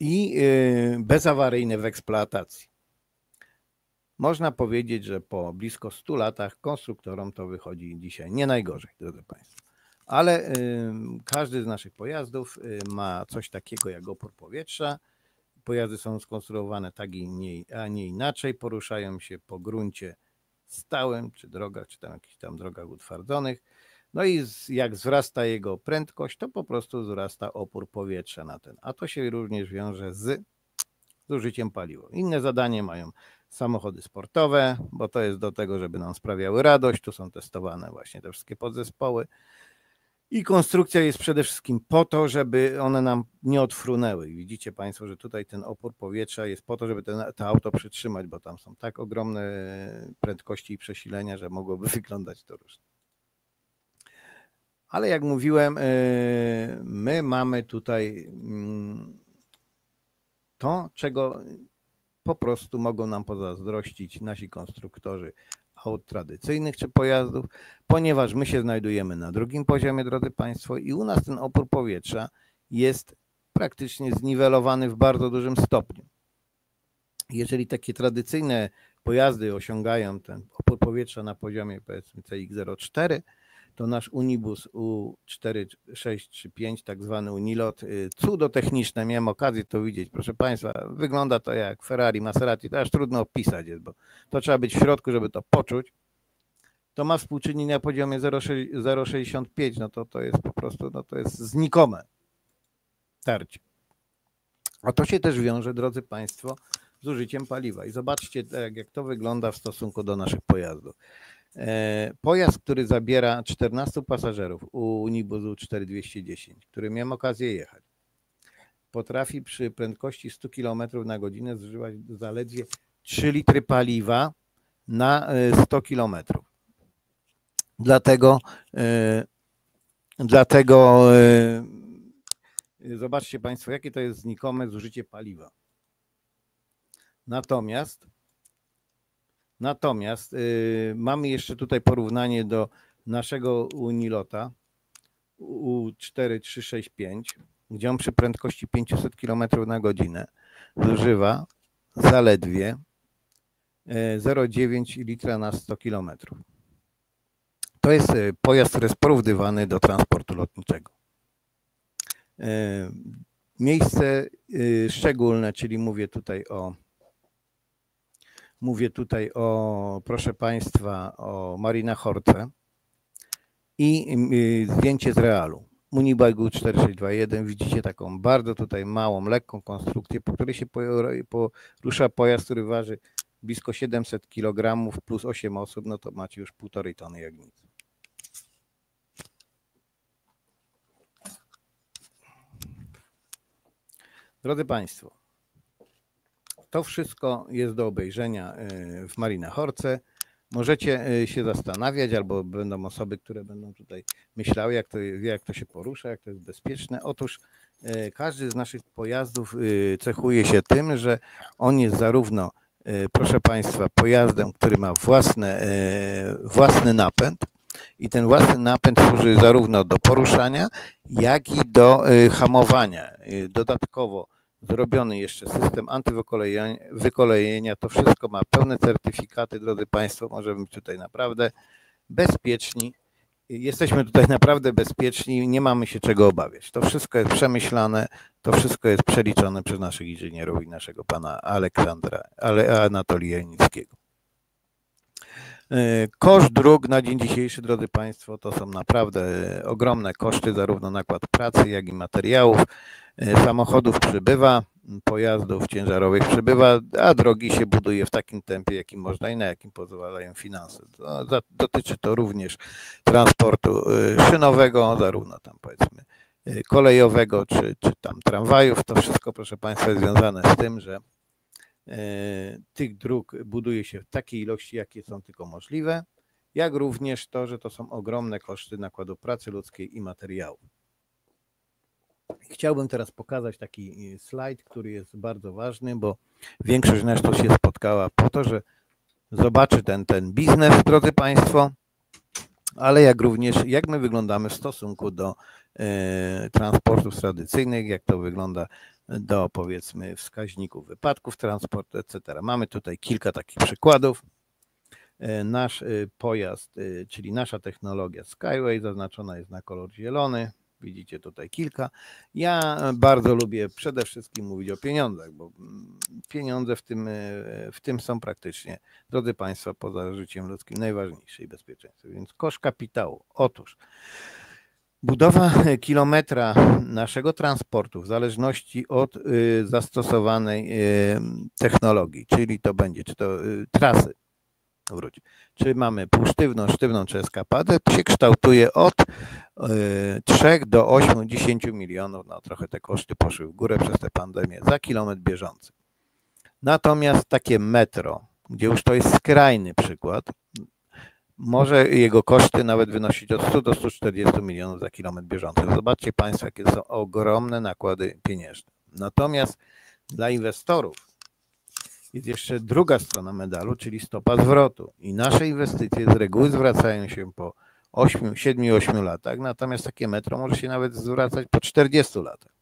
i e, bezawaryjne w eksploatacji. Można powiedzieć, że po blisko 100 latach konstruktorom to wychodzi dzisiaj nie najgorzej, drodzy Państwo. Ale y, każdy z naszych pojazdów y, ma coś takiego jak opór powietrza. Pojazdy są skonstruowane tak nie, a nie inaczej. Poruszają się po gruncie stałym, czy drogach, czy tam jakichś tam drogach utwardzonych. No i z, jak wzrasta jego prędkość, to po prostu wzrasta opór powietrza na ten. A to się również wiąże z zużyciem paliwa. Inne zadanie mają samochody sportowe, bo to jest do tego, żeby nam sprawiały radość. Tu są testowane właśnie te wszystkie podzespoły. I konstrukcja jest przede wszystkim po to, żeby one nam nie odfrunęły. Widzicie Państwo, że tutaj ten opór powietrza jest po to, żeby ten, to auto przytrzymać, bo tam są tak ogromne prędkości i przesilenia, że mogłoby wyglądać to różnie. Ale jak mówiłem, e, my mamy tutaj mm, to, czego po prostu mogą nam pozazdrościć nasi konstruktorzy aut tradycyjnych czy pojazdów, ponieważ my się znajdujemy na drugim poziomie, drodzy Państwo, i u nas ten opór powietrza jest praktycznie zniwelowany w bardzo dużym stopniu. Jeżeli takie tradycyjne pojazdy osiągają ten opór powietrza na poziomie powiedzmy CX04, to nasz Unibus U4635, tak zwany Unilot, y, cudo techniczne, miałem okazję to widzieć, proszę Państwa, wygląda to jak Ferrari, Maserati, to aż trudno opisać jest, bo to trzeba być w środku, żeby to poczuć. To ma współczynnik na poziomie 0,65, no to to jest po prostu, no to jest znikome tarcie. A to się też wiąże, drodzy Państwo, z użyciem paliwa. I zobaczcie, jak, jak to wygląda w stosunku do naszych pojazdów. E, pojazd, który zabiera 14 pasażerów u Unibusu 4210, który miałem okazję jechać, potrafi przy prędkości 100 km na godzinę zużywać zaledwie 3 litry paliwa na 100 e, km. Dlatego, e, dlatego zobaczcie Państwo, jakie to jest znikome zużycie paliwa. Natomiast Natomiast y, mamy jeszcze tutaj porównanie do naszego Unilota U4365, gdzie on przy prędkości 500 km na godzinę zużywa zaledwie 0,9 y, litra na 100 km. To jest y, pojazd, który jest porównywany do transportu lotniczego. Y, miejsce szczególne, czyli mówię tutaj o Mówię tutaj o, proszę Państwa, o Marina Horce i zdjęcie z realu. Munibajgu 4621 widzicie taką bardzo tutaj małą, lekką konstrukcję, po której się porusza pojazd, który waży blisko 700 kg plus 8 osób, no to macie już półtorej tony jak nic. Drodzy Państwo, to wszystko jest do obejrzenia y, w Marina Horce. Możecie y, się zastanawiać, albo będą osoby, które będą tutaj myślały, jak to, jak to się porusza, jak to jest bezpieczne. Otóż y, każdy z naszych pojazdów cechuje się tym, że on jest zarówno, proszę Państwa, pojazdem, który ma własne, własny napęd, i ten własny napęd służy zarówno do poruszania, jak i do hamowania. Dodatkowo zrobiony jeszcze system antywykolejenia. To wszystko ma pełne certyfikaty, drodzy Państwo. Możemy być tutaj naprawdę bezpieczni. Jesteśmy tutaj naprawdę bezpieczni, nie mamy się czego obawiać. To wszystko jest przemyślane, to wszystko jest przeliczone przez naszych inżynierów i naszego pana Aleksandra, ale Anatolija Janickiego. E, koszt dróg na dzień dzisiejszy, drodzy Państwo, to są naprawdę ogromne koszty, zarówno nakład pracy, jak i materiałów. E, samochodów przybywa, pojazdów ciężarowych przybywa, a drogi się buduje w takim tempie, jakim można i na jakim pozwalają finanse. Dotyczy to również transportu e, szynowego, zarówno tam powiedzmy e, kolejowego, czy, czy tam tramwajów. To wszystko, proszę Państwa, jest związane z tym, że tych dróg buduje się w takiej ilości, jakie są tylko możliwe, jak również to, że to są ogromne koszty nakładu pracy ludzkiej i materiału. Chciałbym teraz pokazać taki y, slajd, który jest bardzo ważny, bo większość nas tu się spotkała po to, że zobaczy ten, ten biznes, drodzy Państwo, ale jak również jak my wyglądamy w stosunku do e, transportów tradycyjnych, jak to wygląda do powiedzmy wskaźników wypadków transportu, etc. Mamy tutaj kilka takich przykładów. E, nasz pojazd, czyli nasza technologia Skyway zaznaczona jest na kolor zielony, Widzicie tutaj kilka. Ja bardzo lubię przede wszystkim mówić o pieniądzach, bo mm, pieniądze w tym, e, w tym są praktycznie, drodzy Państwo, poza życiem ludzkim najważniejsze i bezpieczeństwo. Więc koszt kapitału. Otóż budowa kilometra naszego transportu w zależności od y, zastosowanej y, technologii, czyli to będzie, czy to y, trasy, wróć. Czy mamy półsztywną, sztywną czy eskapadę, się kształtuje od 3 e, do 8, 10 milionów. No trochę te koszty poszły w górę przez tę pandemię za kilometr bieżący. Natomiast takie metro, gdzie już to jest skrajny przykład, może jego koszty nawet wynosić od 100 do 140 milionów za kilometr bieżący. Zobaczcie Państwo, jakie są ogromne nakłady pieniężne. Natomiast dla inwestorów jest jeszcze druga strona medalu, czyli stopa zwrotu. I nasze inwestycje z reguły zwracają się po 7-8 latach, natomiast takie metro może się nawet zwracać po 40 latach.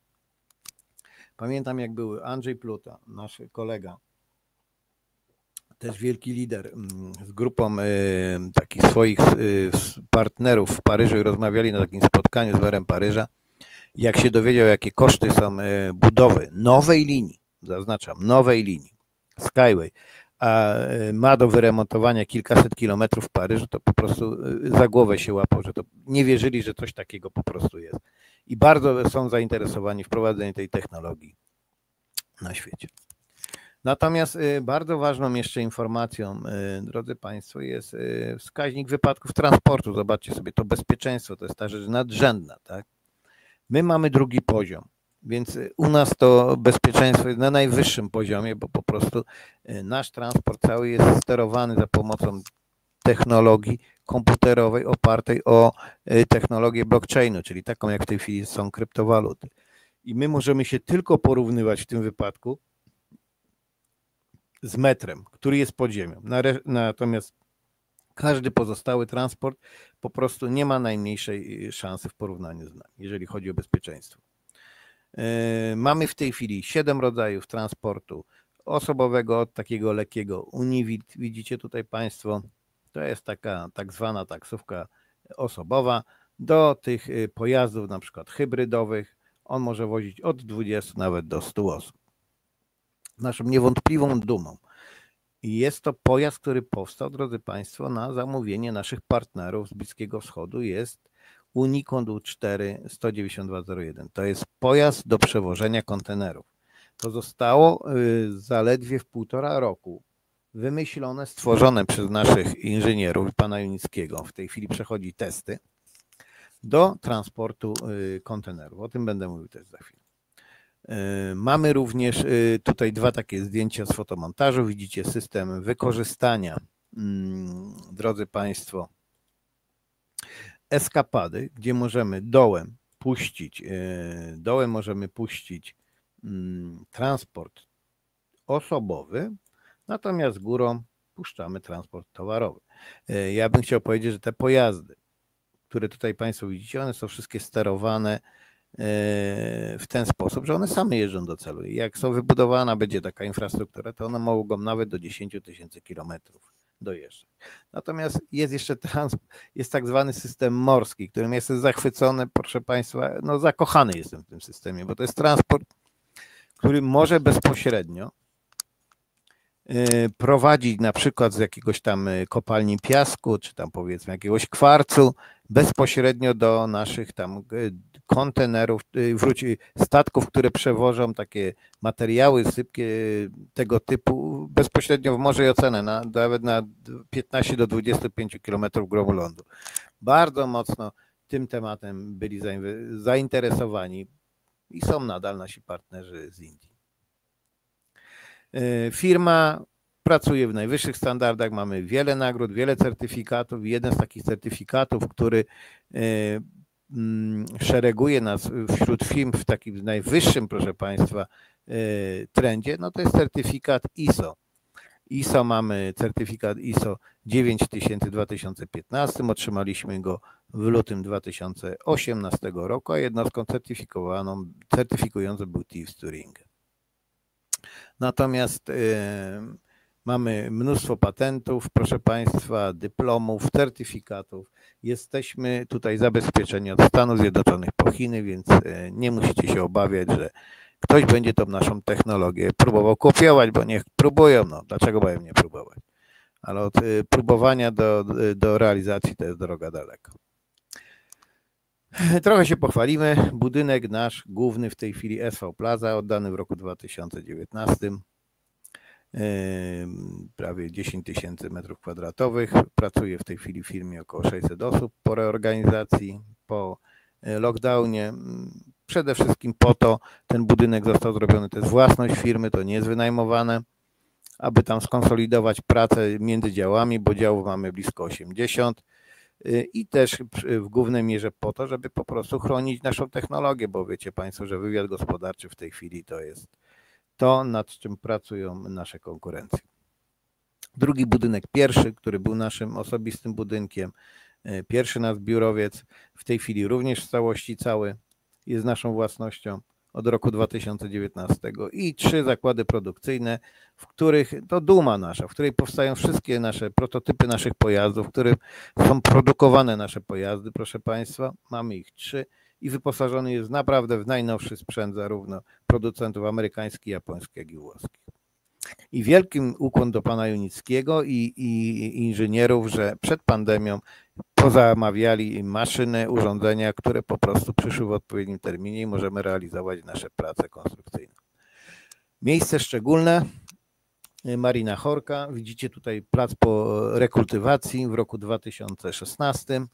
Pamiętam, jak był Andrzej Pluta, nasz kolega, też wielki lider mm, z grupą e, takich swoich e, partnerów w Paryżu i rozmawiali na takim spotkaniu z merem Paryża. Jak się dowiedział, jakie koszty są e, budowy nowej linii, zaznaczam, nowej linii, Skyway, a ma do wyremontowania kilkaset kilometrów w Paryżu, to po prostu za głowę się łapał, że to nie wierzyli, że coś takiego po prostu jest. I bardzo są zainteresowani wprowadzeniem tej technologii na świecie. Natomiast e, bardzo ważną jeszcze informacją, drodzy Państwo, jest wskaźnik wypadków transportu. Zobaczcie sobie, to bezpieczeństwo to jest ta rzecz nadrzędna. Tak? My mamy drugi poziom. Więc y, u nas to bezpieczeństwo jest na najwyższym poziomie, bo po prostu y, nasz transport cały jest sterowany za pomocą technologii komputerowej opartej o y, technologię blockchainu, czyli taką jak w tej chwili są kryptowaluty. I my możemy się tylko porównywać w tym wypadku z metrem, który jest pod ziemią. Natomiast każdy pozostały transport po prostu nie ma najmniejszej szansy w porównaniu z nami, jeżeli chodzi o bezpieczeństwo. E, mamy w tej chwili siedem rodzajów transportu osobowego od takiego lekkiego Univit. Widzicie tutaj Państwo, to jest taka tak zwana taksówka osobowa. Do tych e, pojazdów, na przykład hybrydowych, on może wozić od 20 nawet do 100 osób. Naszą niewątpliwą dumą jest to pojazd, który powstał, drodzy Państwo, na zamówienie naszych partnerów z Bliskiego Wschodu. Jest Unicond U4 19201. To jest pojazd do przewożenia kontenerów. To zostało y, zaledwie w półtora roku wymyślone, stworzone przez naszych inżynierów, pana Junickiego. W tej chwili przechodzi testy do transportu y, kontenerów. O tym będę mówił też za chwilę. Mamy również tutaj dwa takie zdjęcia z fotomontażu. Widzicie system wykorzystania, mm, drodzy Państwo, eskapady, gdzie możemy dołem puścić, dołem możemy puścić mm, transport osobowy, natomiast górą puszczamy transport towarowy. Ja bym chciał powiedzieć, że te pojazdy, które tutaj Państwo widzicie, one są wszystkie sterowane w ten sposób, że one same jeżdżą do celu. Jak są wybudowana będzie taka infrastruktura, to one mogą nawet do 10 tysięcy kilometrów dojeżdżać. Natomiast jest jeszcze trans, jest tak zwany system morski, którym jestem zachwycony, proszę Państwa, no zakochany jestem w tym systemie, bo to jest transport, który może bezpośrednio Y, prowadzić na przykład z jakiegoś tam y, kopalni piasku, czy tam powiedzmy jakiegoś kwarcu bezpośrednio do naszych tam y, kontenerów, wróć, statków, które przewożą takie materiały sypkie tego typu bezpośrednio w morze i ocenę, na, nawet na 15 do 25 kilometrów grobu lądu. Bardzo mocno tym tematem byli zainteresowani i są nadal nasi partnerzy z Indii. Firma pracuje w najwyższych standardach, mamy wiele nagród, wiele certyfikatów. Jeden z takich certyfikatów, który e, mm, szereguje nas wśród firm w takim najwyższym, proszę Państwa, e, trendzie, no to jest certyfikat ISO. ISO mamy certyfikat ISO 9000 2015, otrzymaliśmy go w lutym 2018 roku, a jednostką certyfikowaną, certyfikującą był TIFS Turing. Natomiast y, mamy mnóstwo patentów, proszę Państwa, dyplomów, certyfikatów. Jesteśmy tutaj zabezpieczeni od Stanów Zjednoczonych po Chiny, więc y, nie musicie się obawiać, że ktoś będzie tą naszą technologię próbował kopiować, bo niech próbują. No, dlaczego mają nie próbować? Ale od y, próbowania do, do realizacji to jest droga daleko. Trochę się pochwalimy. Budynek nasz główny w tej chwili SV Plaza, oddany w roku 2019. Prawie 10 tysięcy metrów kwadratowych. Pracuje w tej chwili w firmie około 600 osób po reorganizacji, po e, lockdownie. Przede wszystkim po to ten budynek został zrobiony, to jest własność firmy, to nie jest wynajmowane, aby tam skonsolidować pracę między działami, bo działów mamy blisko 80 Y, i też w głównej mierze po to, żeby po prostu chronić naszą technologię, bo wiecie Państwo, że wywiad gospodarczy w tej chwili to jest to, nad czym pracują nasze konkurencje. Drugi budynek, pierwszy, który był naszym osobistym budynkiem, y, pierwszy nasz biurowiec, w tej chwili również w całości cały jest naszą własnością od roku 2019 i trzy zakłady produkcyjne, w których to duma nasza, w której powstają wszystkie nasze prototypy naszych pojazdów, w których są produkowane nasze pojazdy, proszę Państwa. Mamy ich trzy i wyposażony jest naprawdę w najnowszy sprzęt zarówno producentów amerykańskich, japońskich, jak i włoskich. I wielkim ukłon do pana Junickiego i, i inżynierów, że przed pandemią pozamawiali maszyny, urządzenia, które po prostu przyszły w odpowiednim terminie i możemy realizować nasze prace konstrukcyjne. Miejsce szczególne, Marina Chorka. Widzicie tutaj plac po rekultywacji w roku 2016.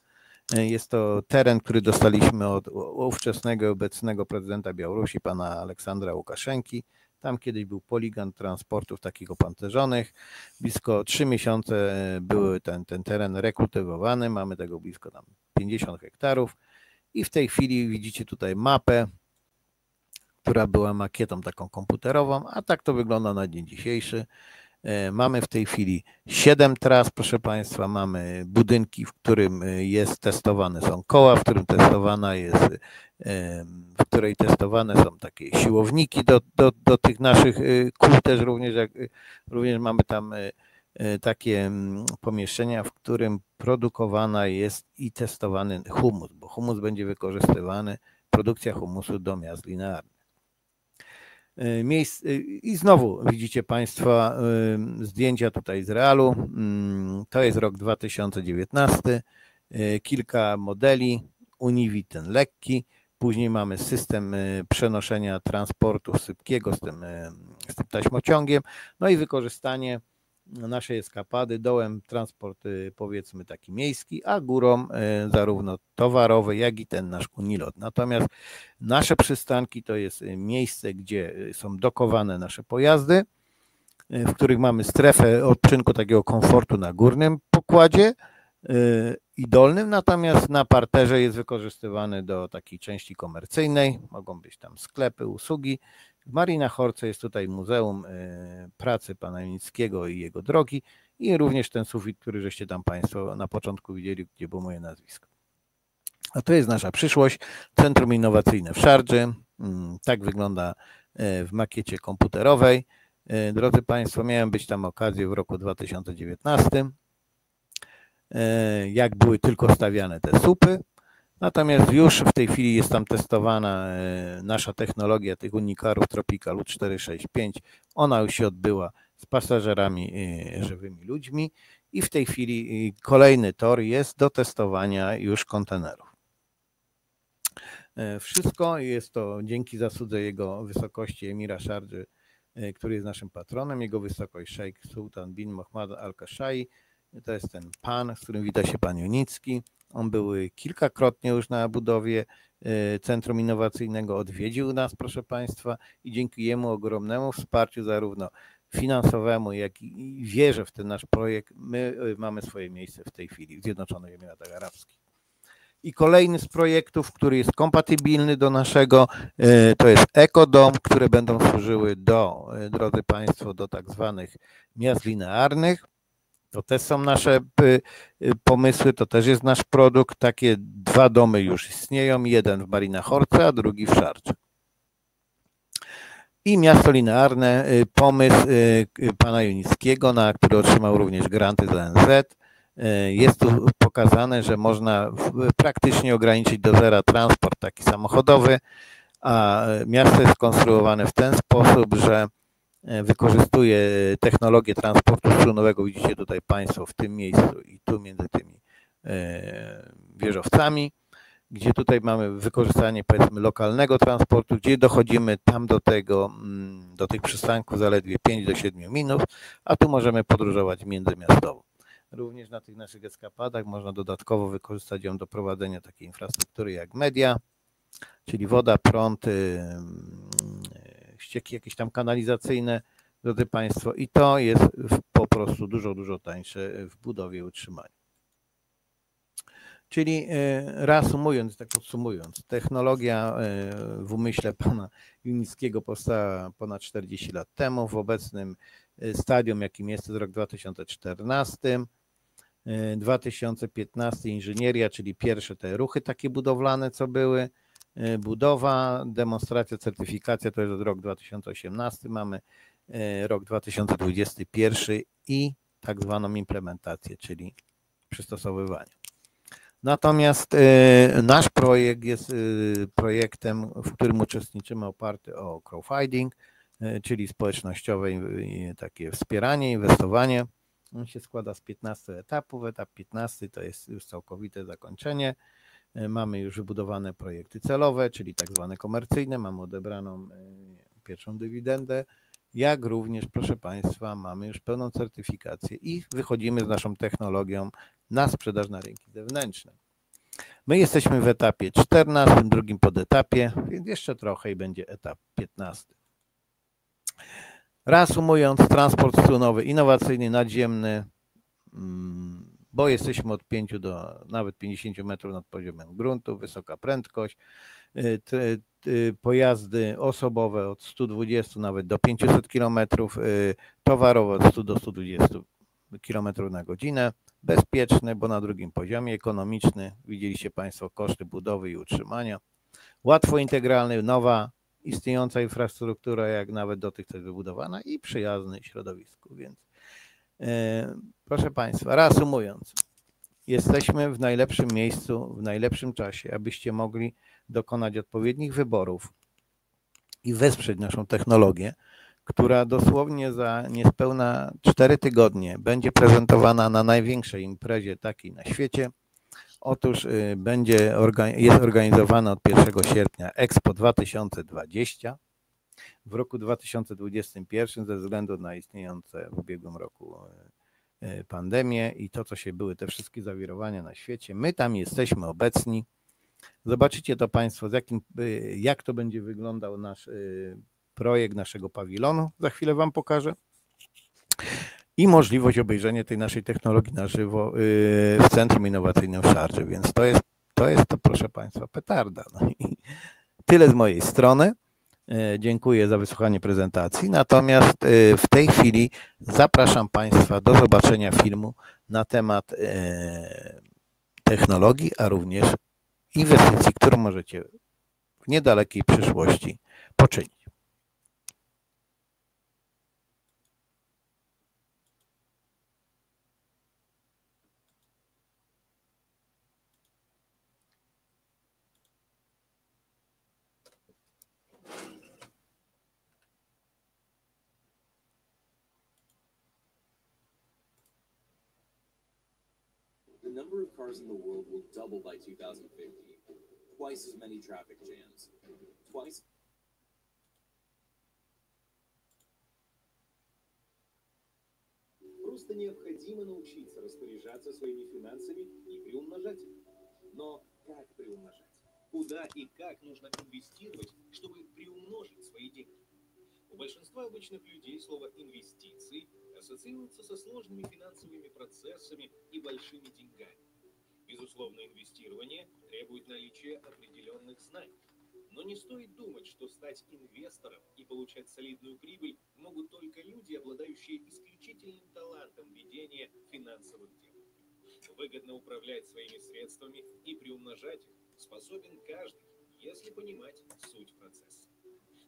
Jest to teren, który dostaliśmy od ówczesnego obecnego prezydenta Białorusi, pana Aleksandra Łukaszenki. Tam kiedyś był poligon transportów takich opancerzonych. Blisko 3 miesiące był ten, ten teren rekultywowany. Mamy tego blisko tam 50 hektarów. I w tej chwili widzicie tutaj mapę, która była makietą taką komputerową, a tak to wygląda na dzień dzisiejszy. E, mamy w tej chwili 7 tras, proszę Państwa. Mamy budynki, w którym jest testowane są koła, w którym testowana jest w której testowane są takie siłowniki do, do, do tych naszych kół też również, jak, również mamy tam takie mm, pomieszczenia, w którym produkowana jest i testowany humus, bo humus będzie wykorzystywany, produkcja humusu do miast linearnych. Miejsc, I znowu widzicie Państwo zdjęcia tutaj z realu. Mm, to jest rok 2019. Kilka modeli. Univi ten lekki, Później mamy system y, przenoszenia transportu sypkiego z tym, y, z tym taśmociągiem, no i wykorzystanie nasze eskapady, dołem transport y, powiedzmy taki miejski, a górą y, zarówno towarowy, jak i ten nasz unilot. Natomiast nasze przystanki to jest y, miejsce, gdzie są dokowane nasze pojazdy, w których mamy strefę odpoczynku takiego komfortu na górnym pokładzie i dolnym, natomiast na parterze jest wykorzystywany do takiej części komercyjnej, mogą być tam sklepy, usługi, w Horce jest tutaj Muzeum e, Pracy Pana Junickiego i jego drogi i również ten sufit, który żeście tam Państwo na początku widzieli, gdzie było moje nazwisko. A to jest nasza przyszłość. Centrum Innowacyjne w Szardży. Mm, tak wygląda e, w makiecie komputerowej. E, drodzy Państwo, miałem być tam okazję w roku 2019. Jak były tylko stawiane te supy, Natomiast już w tej chwili jest tam testowana e, nasza technologia tych unikarów Tropical U465. Ona już się odbyła z pasażerami e, żywymi ludźmi i w tej chwili e, kolejny tor jest do testowania już kontenerów. Wszystko jest to dzięki zasłudze jego wysokości Emira Szardży, który jest naszym patronem, jego wysokość Sheikh Sultan bin Mohammad Al-Kashai. To jest ten pan, z którym wita się pan Junicki. On był kilkakrotnie już na budowie e, Centrum Innowacyjnego, odwiedził nas, proszę Państwa, i dzięki jemu ogromnemu wsparciu, zarówno finansowemu, jak i wierzę w ten nasz projekt, my e, mamy swoje miejsce w tej chwili w Zjednoczonych Emiratach Arabskich. I kolejny z projektów, który jest kompatybilny do naszego, e, to jest ekodom, które będą służyły do, drodzy Państwo, do tak zwanych miast linearnych. To też są nasze y, y, pomysły, to też jest nasz produkt. Takie dwa domy już istnieją, jeden w Marina Horce, a drugi w Szarczy. I miasto linearne, y, pomysł pana Junickiego, na który otrzymał również granty z ONZ. Jest tu pokazane, że można praktycznie ograniczyć do zera transport taki samochodowy, a miasto jest skonstruowane w ten sposób, że wykorzystuje technologię transportu strunowego, widzicie tutaj Państwo w tym miejscu i tu między tymi e, wieżowcami, gdzie tutaj mamy wykorzystanie powiedzmy lokalnego transportu, gdzie dochodzimy tam do tego, mm, do tych przystanków zaledwie 5 do 7 minut, a tu możemy podróżować międzymiastowo. Również na tych naszych eskapadach można dodatkowo wykorzystać ją do prowadzenia takiej infrastruktury jak media, czyli woda, prąd, ścieki jakieś tam kanalizacyjne, drodzy Państwo, i to jest po prostu dużo, dużo tańsze w budowie i utrzymaniu. Czyli e, reasumując, tak podsumując, technologia e, w umyśle pana Junickiego powstała ponad 40 lat temu, w obecnym e, stadium, jakim jest to rok 2014. 2015 inżynieria, czyli pierwsze te ruchy takie budowlane, co były. E, budowa, demonstracja, certyfikacja to jest rok 2018, mamy e, rok 2021 i tak zwaną implementację, czyli przystosowywanie. Natomiast e, nasz projekt jest projektem, w którym uczestniczymy oparty o crowdfunding, czyli społecznościowe takie wspieranie, inwestowanie. On się składa z 15 etapów. Etap 15 to jest już całkowite zakończenie. E, mamy już wybudowane projekty celowe, czyli tak zwane komercyjne, mamy odebraną e, pierwszą dywidendę, jak również, proszę Państwa, mamy już pełną certyfikację i wychodzimy z naszą technologią na sprzedaż na rynki zewnętrzne. My jesteśmy w etapie 14, drugim podetapie, więc jeszcze trochę i będzie etap 15. Reasumując, transport strunowy innowacyjny, nadziemny, mm, bo jesteśmy od 5 do nawet 50 metrów nad poziomem gruntu, wysoka prędkość, y, y, pojazdy osobowe od 120 nawet do 500 km, y, towarowe od 100 do 120 km na godzinę, bezpieczny, bo na drugim poziomie, ekonomiczny, widzieliście Państwo koszty budowy i utrzymania, łatwo integralny, nowa istniejąca infrastruktura, jak nawet dotychczas wybudowana i przyjazny środowisku, więc proszę Państwa, reasumując, jesteśmy w najlepszym miejscu, w najlepszym czasie, abyście mogli dokonać odpowiednich wyborów i wesprzeć naszą technologię, która dosłownie za niespełna 4 tygodnie będzie prezentowana na największej imprezie takiej na świecie. Otóż y, będzie, jest organizowana od 1 sierpnia Expo 2020 w roku 2021 ze względu na istniejące w ubiegłym roku e, pandemię i to, co się były, te wszystkie zawirowania na świecie. My tam jesteśmy obecni. Zobaczycie to Państwo, jakim, jak to będzie wyglądał nasz projekt naszego pawilonu. Za chwilę Wam pokażę i możliwość obejrzenia tej naszej technologii na żywo w Centrum Innowacyjnym w Szarży. Więc to jest, to jest to, proszę Państwa, petarda. No tyle z mojej strony. Y, dziękuję za wysłuchanie prezentacji. Natomiast y, w tej chwili zapraszam Państwa do zobaczenia filmu na temat technologii, a również inwestycji, którą możecie w niedalekiej przyszłości poczynić. Cars in the world will double by 2050. Twice as many traffic jams. Twice. Просто необходимо научиться распоряжаться своими финансами и приумножать их. Но как приумножать? Куда и как нужно инвестировать, чтобы приумножить свои деньги? У большинства обычных людей слово «инвестиции» ассоциируется со сложными финансовыми процессами и большими деньгами. Безусловно, инвестирование требует наличия определенных знаний. Но не стоит думать, что стать инвестором и получать солидную прибыль могут только люди, обладающие исключительным талантом ведения финансовых дел. Выгодно управлять своими средствами и приумножать их способен каждый, если понимать суть процесса.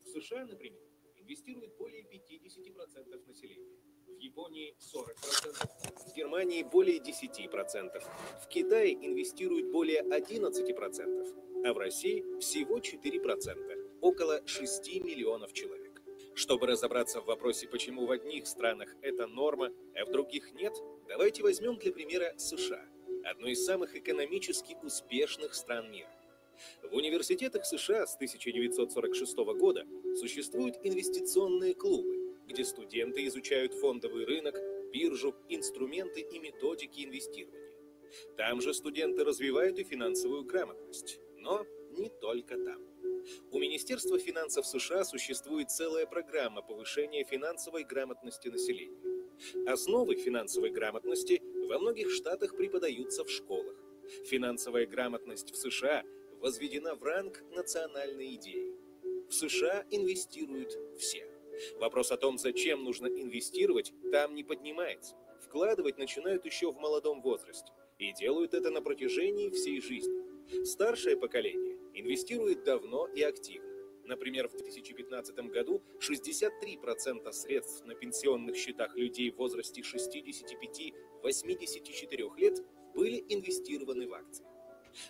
В США, например, инвестирует более 50% населения. Японии 40%, в Германии более 10%, в Китае инвестируют более 11%, а в России всего 4%, около 6 миллионов человек. Чтобы разобраться в вопросе, почему в одних странах это норма, а в других нет, давайте возьмем для примера США, одну из самых экономически успешных стран мира. В университетах США с 1946 года существуют инвестиционные клубы, где студенты изучают фондовый рынок, биржу, инструменты и методики инвестирования. Там же студенты развивают и финансовую грамотность, но не только там. У Министерства финансов США существует целая программа повышения финансовой грамотности населения. Основы финансовой грамотности во многих штатах преподаются в школах. Финансовая грамотность в США возведена в ранг национальной идеи. В США инвестируют все. Вопрос о том, зачем нужно инвестировать, там не поднимается. Вкладывать начинают еще в молодом возрасте и делают это на протяжении всей жизни. Старшее поколение инвестирует давно и активно. Например, в 2015 году 63% средств на пенсионных счетах людей в возрасте 65-84 лет были инвестированы в акции.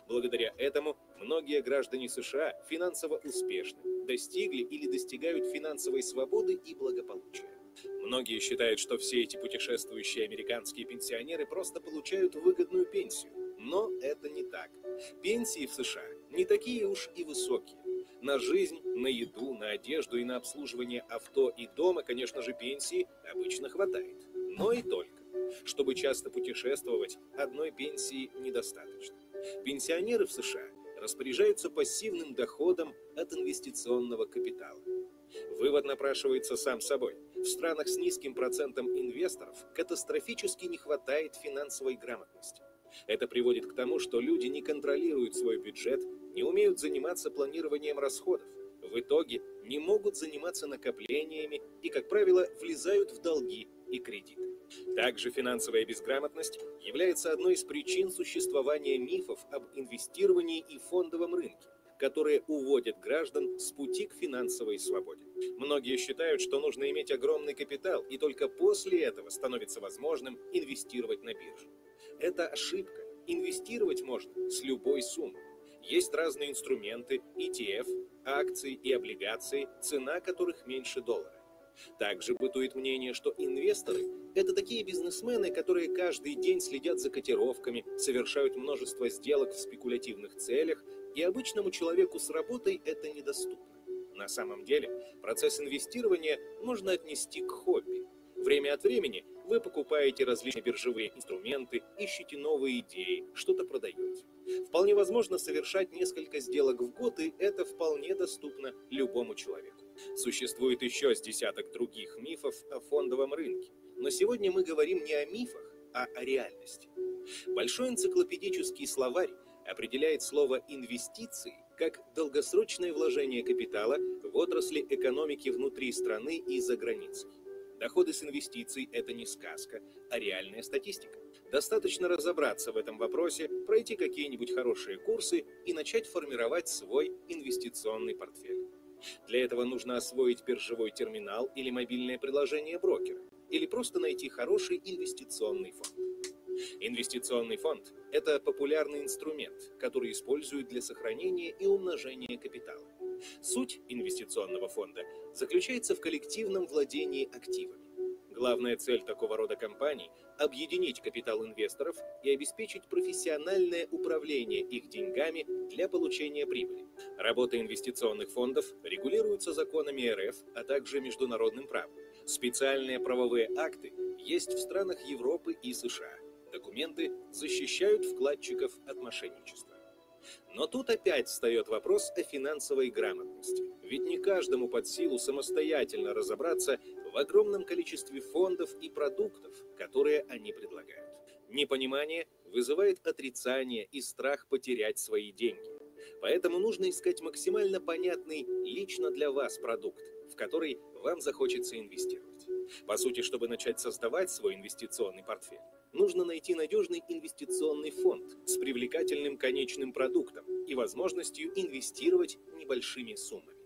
Благодаря этому многие граждане США финансово успешны, достигли или достигают финансовой свободы и благополучия. Многие считают, что все эти путешествующие американские пенсионеры просто получают выгодную пенсию. Но это не так. Пенсии в США не такие уж и высокие. На жизнь, на еду, на одежду и на обслуживание авто и дома, конечно же, пенсии обычно хватает. Но и только. Чтобы часто путешествовать, одной пенсии недостаточно. Пенсионеры в США распоряжаются пассивным доходом от инвестиционного капитала. Вывод напрашивается сам собой. В странах с низким процентом инвесторов катастрофически не хватает финансовой грамотности. Это приводит к тому, что люди не контролируют свой бюджет, не умеют заниматься планированием расходов, в итоге не могут заниматься накоплениями и, как правило, влезают в долги и кредиты. Также финансовая безграмотность является одной из причин существования мифов об инвестировании и фондовом рынке, которые уводят граждан с пути к финансовой свободе. Многие считают, что нужно иметь огромный капитал, и только после этого становится возможным инвестировать на бирже. Это ошибка. Инвестировать можно с любой суммы. Есть разные инструменты, ETF, акции и облигации, цена которых меньше доллара. Также бытует мнение, что инвесторы – это такие бизнесмены, которые каждый день следят за котировками, совершают множество сделок в спекулятивных целях, и обычному человеку с работой это недоступно. На самом деле, процесс инвестирования можно отнести к хобби. Время от времени вы покупаете различные биржевые инструменты, ищете новые идеи, что-то продаете. Вполне возможно совершать несколько сделок в год, и это вполне доступно любому человеку. Существует еще с десяток других мифов о фондовом рынке. Но сегодня мы говорим не о мифах, а о реальности. Большой энциклопедический словарь определяет слово «инвестиции» как долгосрочное вложение капитала в отрасли экономики внутри страны и за границей. Доходы с инвестиций – это не сказка, а реальная статистика. Достаточно разобраться в этом вопросе, пройти какие-нибудь хорошие курсы и начать формировать свой инвестиционный портфель. Для этого нужно освоить биржевой терминал или мобильное приложение брокера, или просто найти хороший инвестиционный фонд. Инвестиционный фонд – это популярный инструмент, который используют для сохранения и умножения капитала. Суть инвестиционного фонда заключается в коллективном владении активами. Главная цель такого рода компаний – объединить капитал инвесторов и обеспечить профессиональное управление их деньгами для получения прибыли. Работа инвестиционных фондов регулируется законами РФ, а также международным правом. Специальные правовые акты есть в странах Европы и США. Документы защищают вкладчиков от мошенничества. Но тут опять встает вопрос о финансовой грамотности. Ведь не каждому под силу самостоятельно разобраться в огромном количестве фондов и продуктов, которые они предлагают. Непонимание вызывает отрицание и страх потерять свои деньги. Поэтому нужно искать максимально понятный лично для вас продукт, в который вам захочется инвестировать. По сути, чтобы начать создавать свой инвестиционный портфель, нужно найти надежный инвестиционный фонд с привлекательным конечным продуктом и возможностью инвестировать небольшими суммами.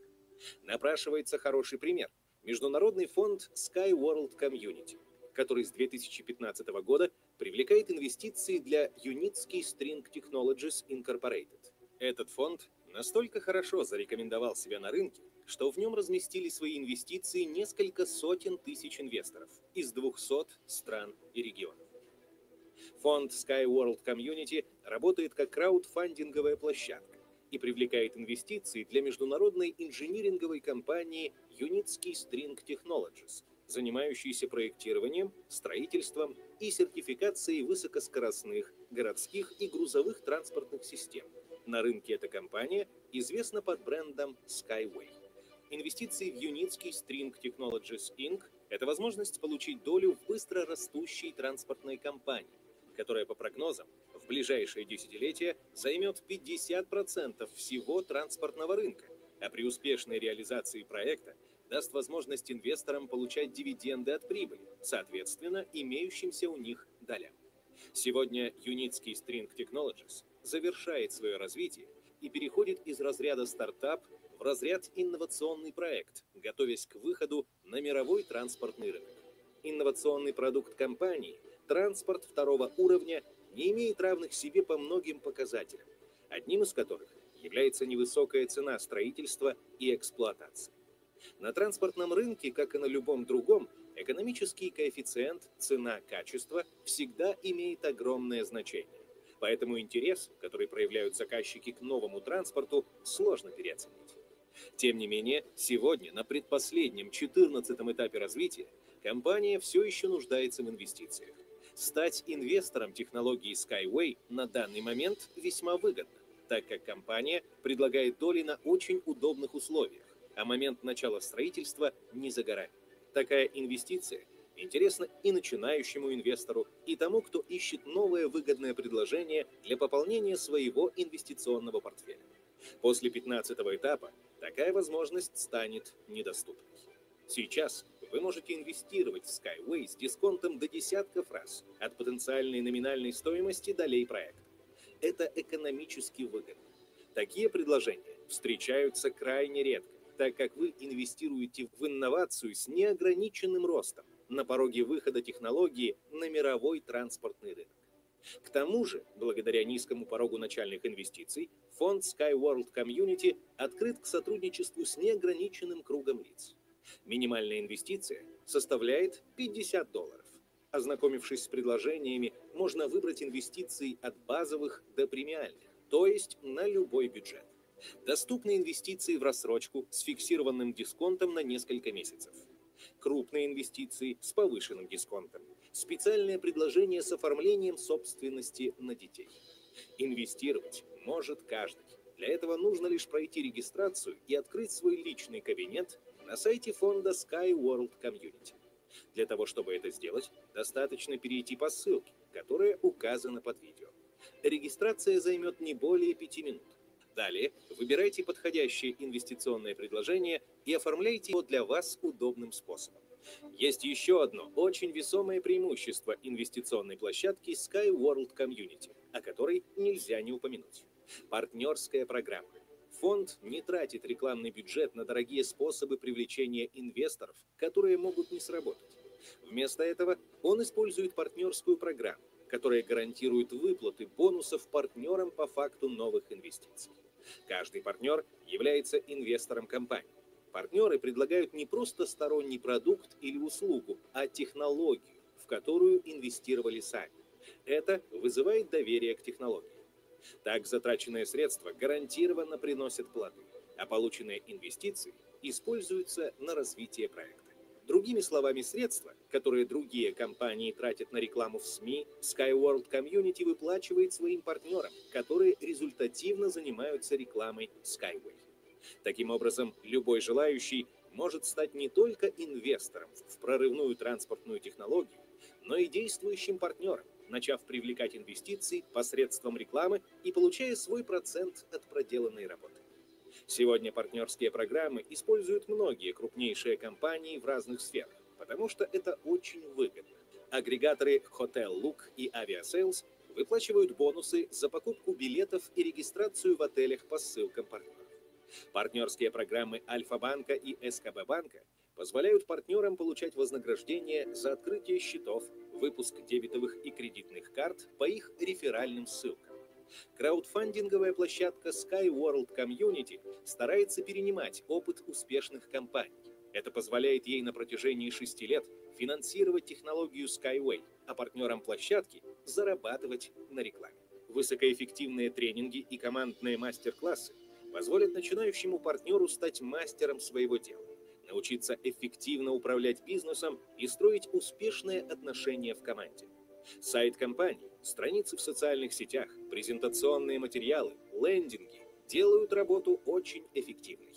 Напрашивается хороший пример – международный фонд Sky World Community, который с 2015 года привлекает инвестиции для Unitsky String Technologies Incorporated. Этот фонд настолько хорошо зарекомендовал себя на рынке, что в нем разместили свои инвестиции несколько сотен тысяч инвесторов из 200 стран и регионов. Фонд Sky World Community работает как краудфандинговая площадка и привлекает инвестиции для международной инжиниринговой компании Unitsky String Technologies, занимающейся проектированием, строительством и сертификацией высокоскоростных городских и грузовых транспортных систем. На рынке эта компания известна под брендом Skyway. Инвестиции в Unitsky String Technologies Inc. – это возможность получить долю в быстро растущей транспортной компании, которая, по прогнозам, в ближайшие десятилетия займет 50% всего транспортного рынка, а при успешной реализации проекта даст возможность инвесторам получать дивиденды от прибыли, соответственно, имеющимся у них долям. Сегодня Unitsky String Technologies завершает свое развитие и переходит из разряда стартап в разряд инновационный проект, готовясь к выходу на мировой транспортный рынок. Инновационный продукт компании – транспорт второго уровня не имеет равных себе по многим показателям, одним из которых является невысокая цена строительства и эксплуатации. На транспортном рынке, как и на любом другом, экономический коэффициент цена-качество всегда имеет огромное значение. Поэтому интерес, который проявляют заказчики к новому транспорту, сложно переоценить. Тем не менее, сегодня, на предпоследнем 14 этапе развития, компания все еще нуждается в инвестициях. Стать инвестором технологии Skyway на данный момент весьма выгодно, так как компания предлагает доли на очень удобных условиях, а момент начала строительства не за горами. Такая инвестиция интересна и начинающему инвестору, и тому, кто ищет новое выгодное предложение для пополнения своего инвестиционного портфеля. После 15 этапа такая возможность станет недоступной. Сейчас вы можете инвестировать в Skyway с дисконтом до десятков раз от потенциальной номинальной стоимости долей проекта. Это экономически выгодно. Такие предложения встречаются крайне редко, так как вы инвестируете в инновацию с неограниченным ростом на пороге выхода технологии на мировой транспортный рынок. К тому же, благодаря низкому порогу начальных инвестиций, фонд Skyworld Community открыт к сотрудничеству с неограниченным кругом лиц. Минимальная инвестиция составляет 50 долларов. Ознакомившись с предложениями, можно выбрать инвестиции от базовых до премиальных, то есть на любой бюджет. Доступны инвестиции в рассрочку с фиксированным дисконтом на несколько месяцев. Крупные инвестиции с повышенным дисконтом. Специальное предложение с оформлением собственности на детей. Инвестировать может каждый. Для этого нужно лишь пройти регистрацию и открыть свой личный кабинет на сайте фонда Sky World Community. Для того, чтобы это сделать, достаточно перейти по ссылке, которая указана под видео. Регистрация займет не более пяти минут. Далее выбирайте подходящее инвестиционное предложение и оформляйте его для вас удобным способом. Есть еще одно очень весомое преимущество инвестиционной площадки Sky World Community, о которой нельзя не упомянуть. Партнерская программа. Фонд не тратит рекламный бюджет на дорогие способы привлечения инвесторов, которые могут не сработать. Вместо этого он использует партнерскую программу, которая гарантирует выплаты бонусов партнерам по факту новых инвестиций. Каждый партнер является инвестором компании. Партнеры предлагают не просто сторонний продукт или услугу, а технологию, в которую инвестировали сами. Это вызывает доверие к технологии. Так затраченные средства гарантированно приносят плоды, а полученные инвестиции используются на развитие проекта. Другими словами, средства, которые другие компании тратят на рекламу в СМИ, Skyworld Community выплачивает своим партнерам, которые результативно занимаются рекламой Skyway. Таким образом, любой желающий может стать не только инвестором в прорывную транспортную технологию, но и действующим партнером, начав привлекать инвестиции посредством рекламы и получая свой процент от проделанной работы. Сегодня партнерские программы используют многие крупнейшие компании в разных сферах, потому что это очень выгодно. Агрегаторы Hotel Look и Aviasales выплачивают бонусы за покупку билетов и регистрацию в отелях по ссылкам партнеров. Партнерские программы Альфа-банка и СКБ банка позволяют партнерам получать вознаграждение за открытие счетов, выпуск дебетовых и кредитных карт по их реферальным ссылкам. Краудфандинговая площадка Sky World Community старается перенимать опыт успешных компаний. Это позволяет ей на протяжении шести лет финансировать технологию Skyway, а партнерам площадки зарабатывать на рекламе. Высокоэффективные тренинги и командные мастер-классы позволят начинающему партнеру стать мастером своего дела, научиться эффективно управлять бизнесом и строить успешные отношения в команде. Сайт компании, страницы в социальных сетях, презентационные материалы, лендинги делают работу очень эффективной.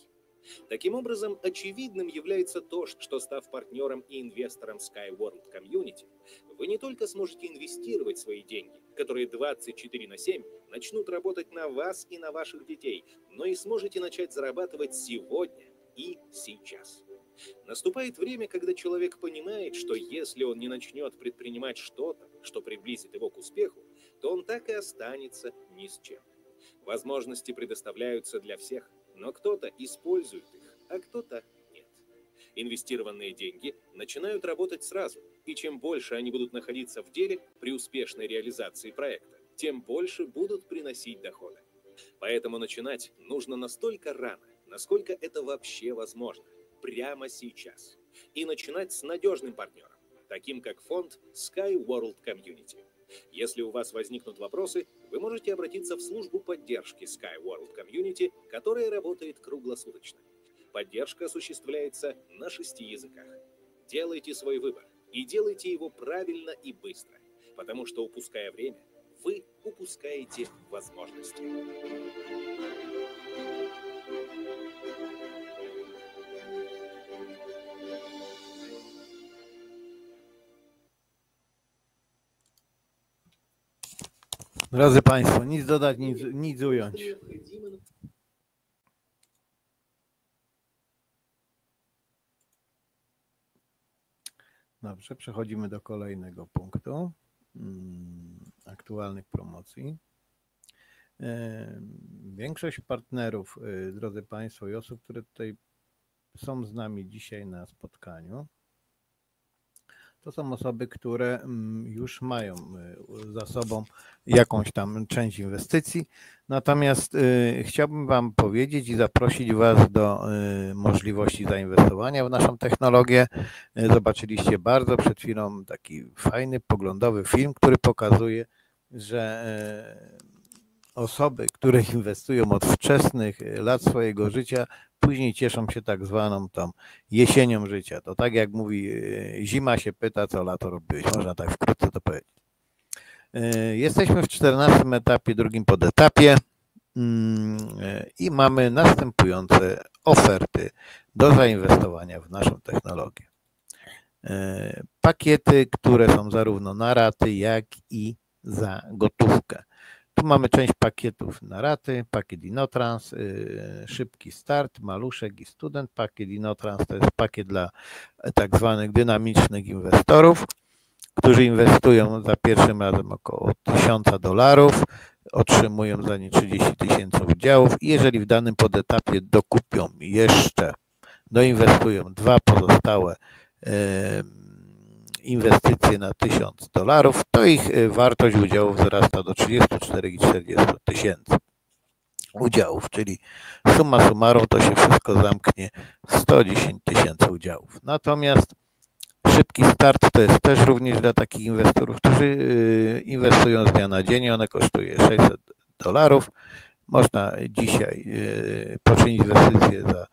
Таким образом, очевидным является то, что став партнером и инвестором Sky World Community, вы не только сможете инвестировать свои деньги, которые 24 на 7 начнут работать на вас и на ваших детей, но и сможете начать зарабатывать сегодня и сейчас. Наступает время, когда человек понимает, что если он не начнет предпринимать что-то, что приблизит его к успеху, то он так и останется ни с чем. Возможности предоставляются для всех, но кто-то использует их, а кто-то нет. Инвестированные деньги начинают работать сразу, и чем больше они будут находиться в деле при успешной реализации проекта, тем больше будут приносить доходы. Поэтому начинать нужно настолько рано, насколько это вообще возможно прямо сейчас. И начинать с надежным партнером, таким как фонд Sky World Community. Если у вас возникнут вопросы, вы можете обратиться в службу поддержки Sky World Community, которая работает круглосуточно. Поддержка осуществляется на шести языках. Делайте свой выбор и делайте его правильно и быстро, потому что упуская время, вы упускаете возможности. Drodzy Państwo, nic dodać, nic, nic ująć. Dobrze, przechodzimy do kolejnego punktu mm, aktualnych promocji. E, większość partnerów, e, drodzy Państwo, i osób, które tutaj są z nami dzisiaj na spotkaniu, to są osoby, które mm, już mają e, za sobą jakąś tam część inwestycji. Natomiast e, chciałbym Wam powiedzieć i zaprosić Was do e, możliwości zainwestowania w naszą technologię. Zobaczyliście bardzo przed chwilą taki fajny, poglądowy film, który pokazuje, że osoby, które inwestują od wczesnych lat swojego życia, później cieszą się tak zwaną tą jesienią życia. To tak jak mówi, e, zima się pyta, co lato robiłeś. Można tak wkrótce to powiedzieć. E, jesteśmy w 14 etapie, drugim podetapie mm, e, i mamy następujące oferty do zainwestowania w naszą technologię. Pakiety, które są zarówno na raty, jak i za gotówkę. Tu mamy część pakietów na raty, pakiet Inotrans, y, szybki start, maluszek i student. Pakiet Inotrans to jest pakiet dla tak zwanych dynamicznych inwestorów, którzy inwestują za pierwszym razem około 1000 dolarów, otrzymują za nie 30 tysięcy udziałów i jeżeli w danym podetapie dokupią jeszcze, doinwestują dwa pozostałe inwestycje na 1000 dolarów, to ich y, wartość udziałów wzrasta do 34,40 tysięcy udziałów, czyli summa summarum to się wszystko zamknie w 110 tysięcy udziałów. Natomiast szybki start to jest też również dla takich inwestorów, którzy y, inwestują z dnia na dzień, one kosztuje 600 dolarów. Można dzisiaj y, poczynić inwestycje za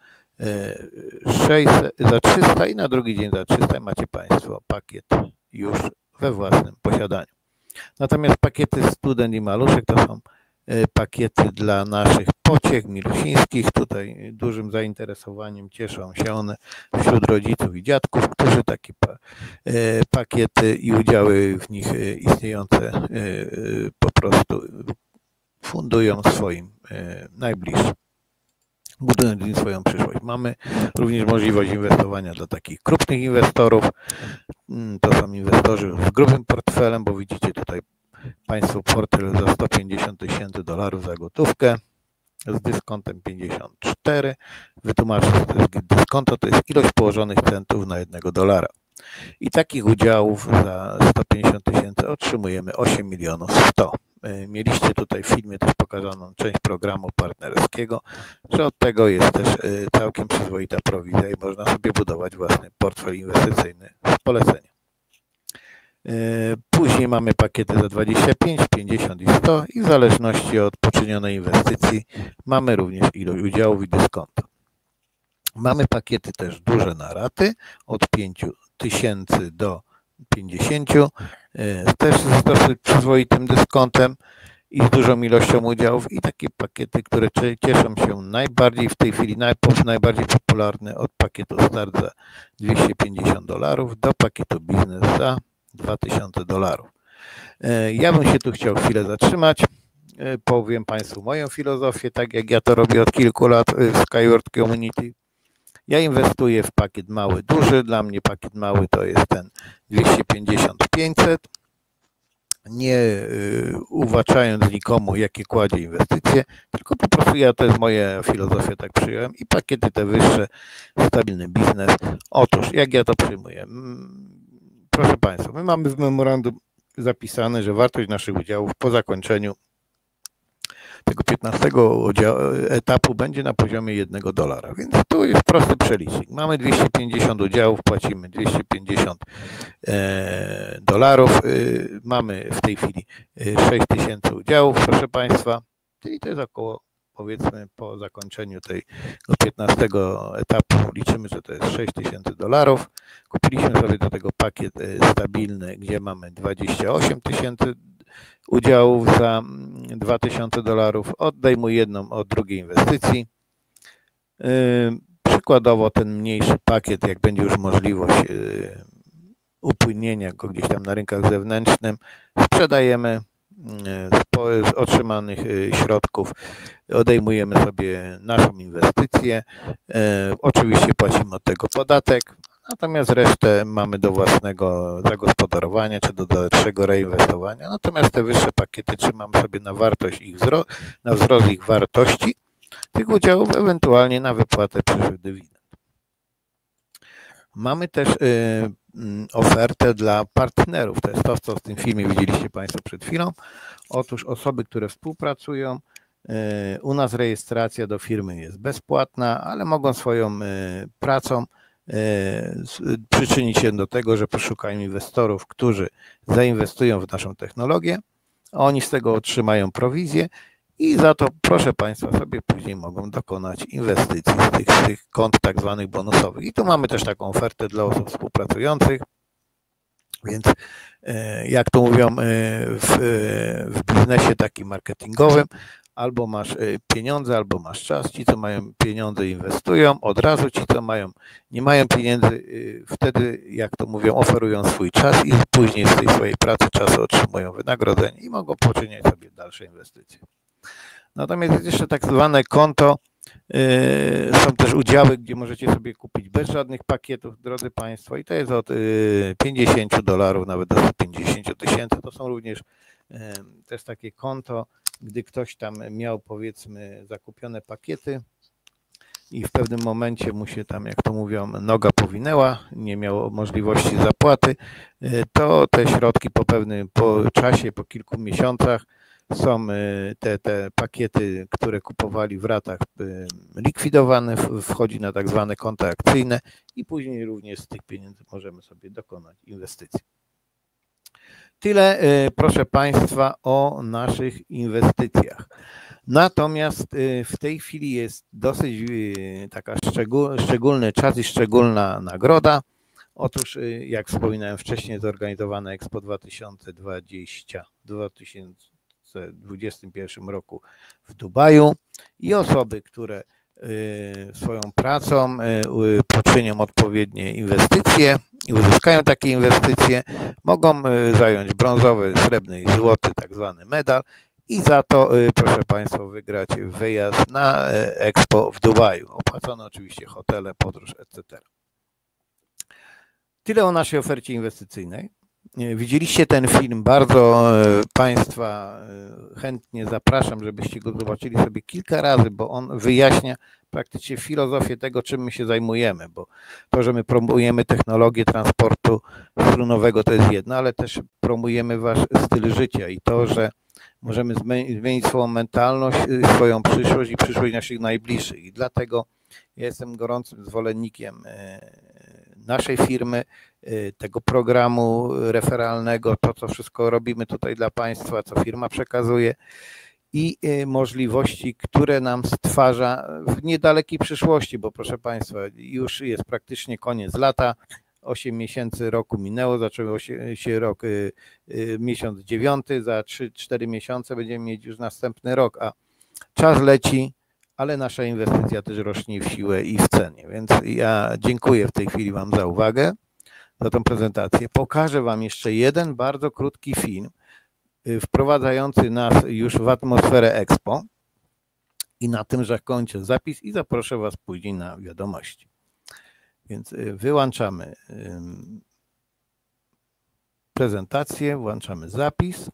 600, za 300 i na drugi dzień za 300 macie Państwo pakiet już we własnym posiadaniu. Natomiast pakiety student i maluszek to są e, pakiety dla naszych pociech milusińskich. Tutaj dużym zainteresowaniem cieszą się one wśród rodziców i dziadków, którzy takie e, pakiety i udziały w nich e, istniejące po prostu fundują swoim najbliższym budując im swoją przyszłość. Mamy również możliwość inwestowania dla takich krupnych inwestorów. Mm, to są inwestorzy z grubym portfelem, bo widzicie tutaj Państwo portfel za 150 tysięcy dolarów za gotówkę z dyskontem 54. Wytłumaczę, że to jest dyskonto, to jest ilość położonych centów na jednego dolara. I takich udziałów za 150 tysięcy otrzymujemy 8 milionów 100. E, mieliście tutaj w filmie też pokazaną część programu partnerskiego, że od tego jest też e, całkiem przyzwoita prowizja i można sobie budować własny portfel inwestycyjny z polecenia. E, później mamy pakiety za 25, 50 i 100 i w zależności od poczynionej inwestycji mamy również ilość udziałów i dyskonto. Mamy pakiety też duże na raty od 5 tysięcy do 50, e, też z dosyć przyzwoitym dyskontem i z dużą ilością udziałów i takie pakiety, które cieszą się najbardziej w tej chwili, najbardziej popularne od pakietu start za 250 dolarów do pakietu biznes za 2000 dolarów. E, ja bym się tu chciał chwilę zatrzymać. E, powiem Państwu moją filozofię, tak jak ja to robię od kilku lat w Skyward Community. Ja inwestuję w pakiet mały, duży. Dla mnie pakiet mały to jest ten 250-500. Nie y, uwaczając nikomu, jakie kładzie inwestycje, tylko po prostu ja to jest moja filozofia, tak przyjąłem. I pakiety te wyższe, stabilny biznes. Otóż, jak ja to przyjmuję? Mm, proszę Państwa, my mamy w memorandum zapisane, że wartość naszych udziałów po zakończeniu tego 15 etapu będzie na poziomie 1 dolara. Więc tu jest prosty przelicznik. Mamy 250 udziałów, płacimy 250 e, dolarów. E, mamy w tej chwili 6000 e, udziałów, proszę Państwa, czyli to jest około powiedzmy po zakończeniu tego 15 etapu liczymy, że to jest 6000 dolarów. Kupiliśmy sobie do tego pakiet stabilny, gdzie mamy 28 tysięcy udziałów za 2000 mm, dolarów, oddejmuję jedną od drugiej inwestycji. Y, przykładowo ten mniejszy pakiet, jak będzie już możliwość y, upłynienia go gdzieś tam na rynkach zewnętrznym, sprzedajemy y, z otrzymanych środków, odejmujemy sobie naszą inwestycję. Oczywiście płacimy od tego podatek, Natomiast resztę mamy do własnego zagospodarowania czy do dalszego reinwestowania. Natomiast te wyższe pakiety trzymamy sobie na wartość ich wzrost, na wzrost ich wartości tych udziałów, ewentualnie na wypłatę przyszłych dywidend. Mamy też y, mm, ofertę dla partnerów. To jest to, co w tym filmie widzieliście Państwo przed chwilą. Otóż osoby, które współpracują, y, u nas rejestracja do firmy jest bezpłatna, ale mogą swoją y, pracą przyczynić się do tego, że poszukają inwestorów, którzy zainwestują w naszą technologię, oni z tego otrzymają prowizję i za to, proszę Państwa, sobie później mogą dokonać inwestycji z tych, z tych kont tak zwanych bonusowych. I tu mamy też taką ofertę dla osób współpracujących. Więc e, jak to mówią e, w, e, w biznesie takim marketingowym, albo masz pieniądze, albo masz czas. Ci, co mają pieniądze, inwestują od razu. Ci, co mają, nie mają pieniędzy, wtedy, jak to mówią, oferują swój czas i później z tej swojej pracy czasu otrzymują wynagrodzenie i mogą poczyniać sobie dalsze inwestycje. Natomiast jest jeszcze tak zwane konto Yy, są też udziały, gdzie możecie sobie kupić bez żadnych pakietów, drodzy Państwo, i to jest od 50 yy, dolarów, nawet do 150 tysięcy. To są również też takie konto, gdy ktoś tam miał powiedzmy zakupione pakiety i w pewnym momencie mu się tam, jak to mówią, noga powinęła, nie miał możliwości zapłaty, to te środki po pewnym po czasie, po kilku miesiącach są y, te, te pakiety, które kupowali w ratach y, likwidowane, wchodzi na tak zwane konta akcyjne i później również z tych pieniędzy możemy sobie dokonać inwestycji. Tyle, y, proszę Państwa, o naszych inwestycjach. Natomiast w tej chwili jest dosyć taka szczególny czas i szczególna nagroda. Otóż, jak wspominałem wcześniej, zorganizowane Expo 2020, 2000, 2021 roku w Dubaju i osoby, które y, swoją pracą y, poczynią odpowiednie inwestycje i uzyskają takie inwestycje, mogą y, zająć brązowy, srebrny i złoty, tak zwany medal i za to, proszę Państwa, wygrać wyjazd na Expo w Dubaju. Opłacone oczywiście hotele, podróż, etc. Tyle o naszej ofercie inwestycyjnej. Widzieliście ten film, bardzo e, Państwa e, chętnie zapraszam, żebyście go zobaczyli sobie kilka razy, bo on wyjaśnia praktycznie filozofię tego, czym my się zajmujemy, bo to, że my promujemy technologię transportu strunowego, to jest jedno, ale też promujemy wasz styl życia i to, że możemy zmienić swoją mentalność, y, swoją przyszłość i przyszłość naszych najbliższych. I dlatego ja jestem gorącym zwolennikiem e, naszej firmy, tego programu referalnego, to co wszystko robimy tutaj dla Państwa, co firma przekazuje i y, możliwości, które nam stwarza w niedalekiej przyszłości, bo proszę Państwa, już jest praktycznie koniec lata, 8 miesięcy roku minęło, zaczął się rok, y, miesiąc dziewiąty, za 3-4 miesiące będziemy mieć już następny rok, a czas leci, ale nasza inwestycja też rośnie w siłę i w cenie. Więc ja dziękuję w tej chwili Wam za uwagę, za tą prezentację. Pokażę Wam jeszcze jeden bardzo krótki film, y, wprowadzający nas już w atmosferę Expo. I na tym zakończę zapis i zaproszę Was później na wiadomości. Więc y, wyłączamy prezentację, włączamy zapis.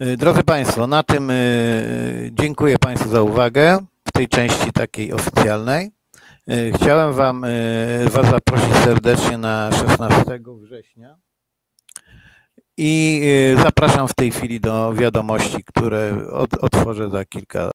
Drodzy Państwo, na tym y, dziękuję Państwu za uwagę w tej części takiej oficjalnej. E, Chciałem wam, e, Was zaprosić serdecznie na 16 września i e, zapraszam w tej chwili do wiadomości, które otworzę za kilka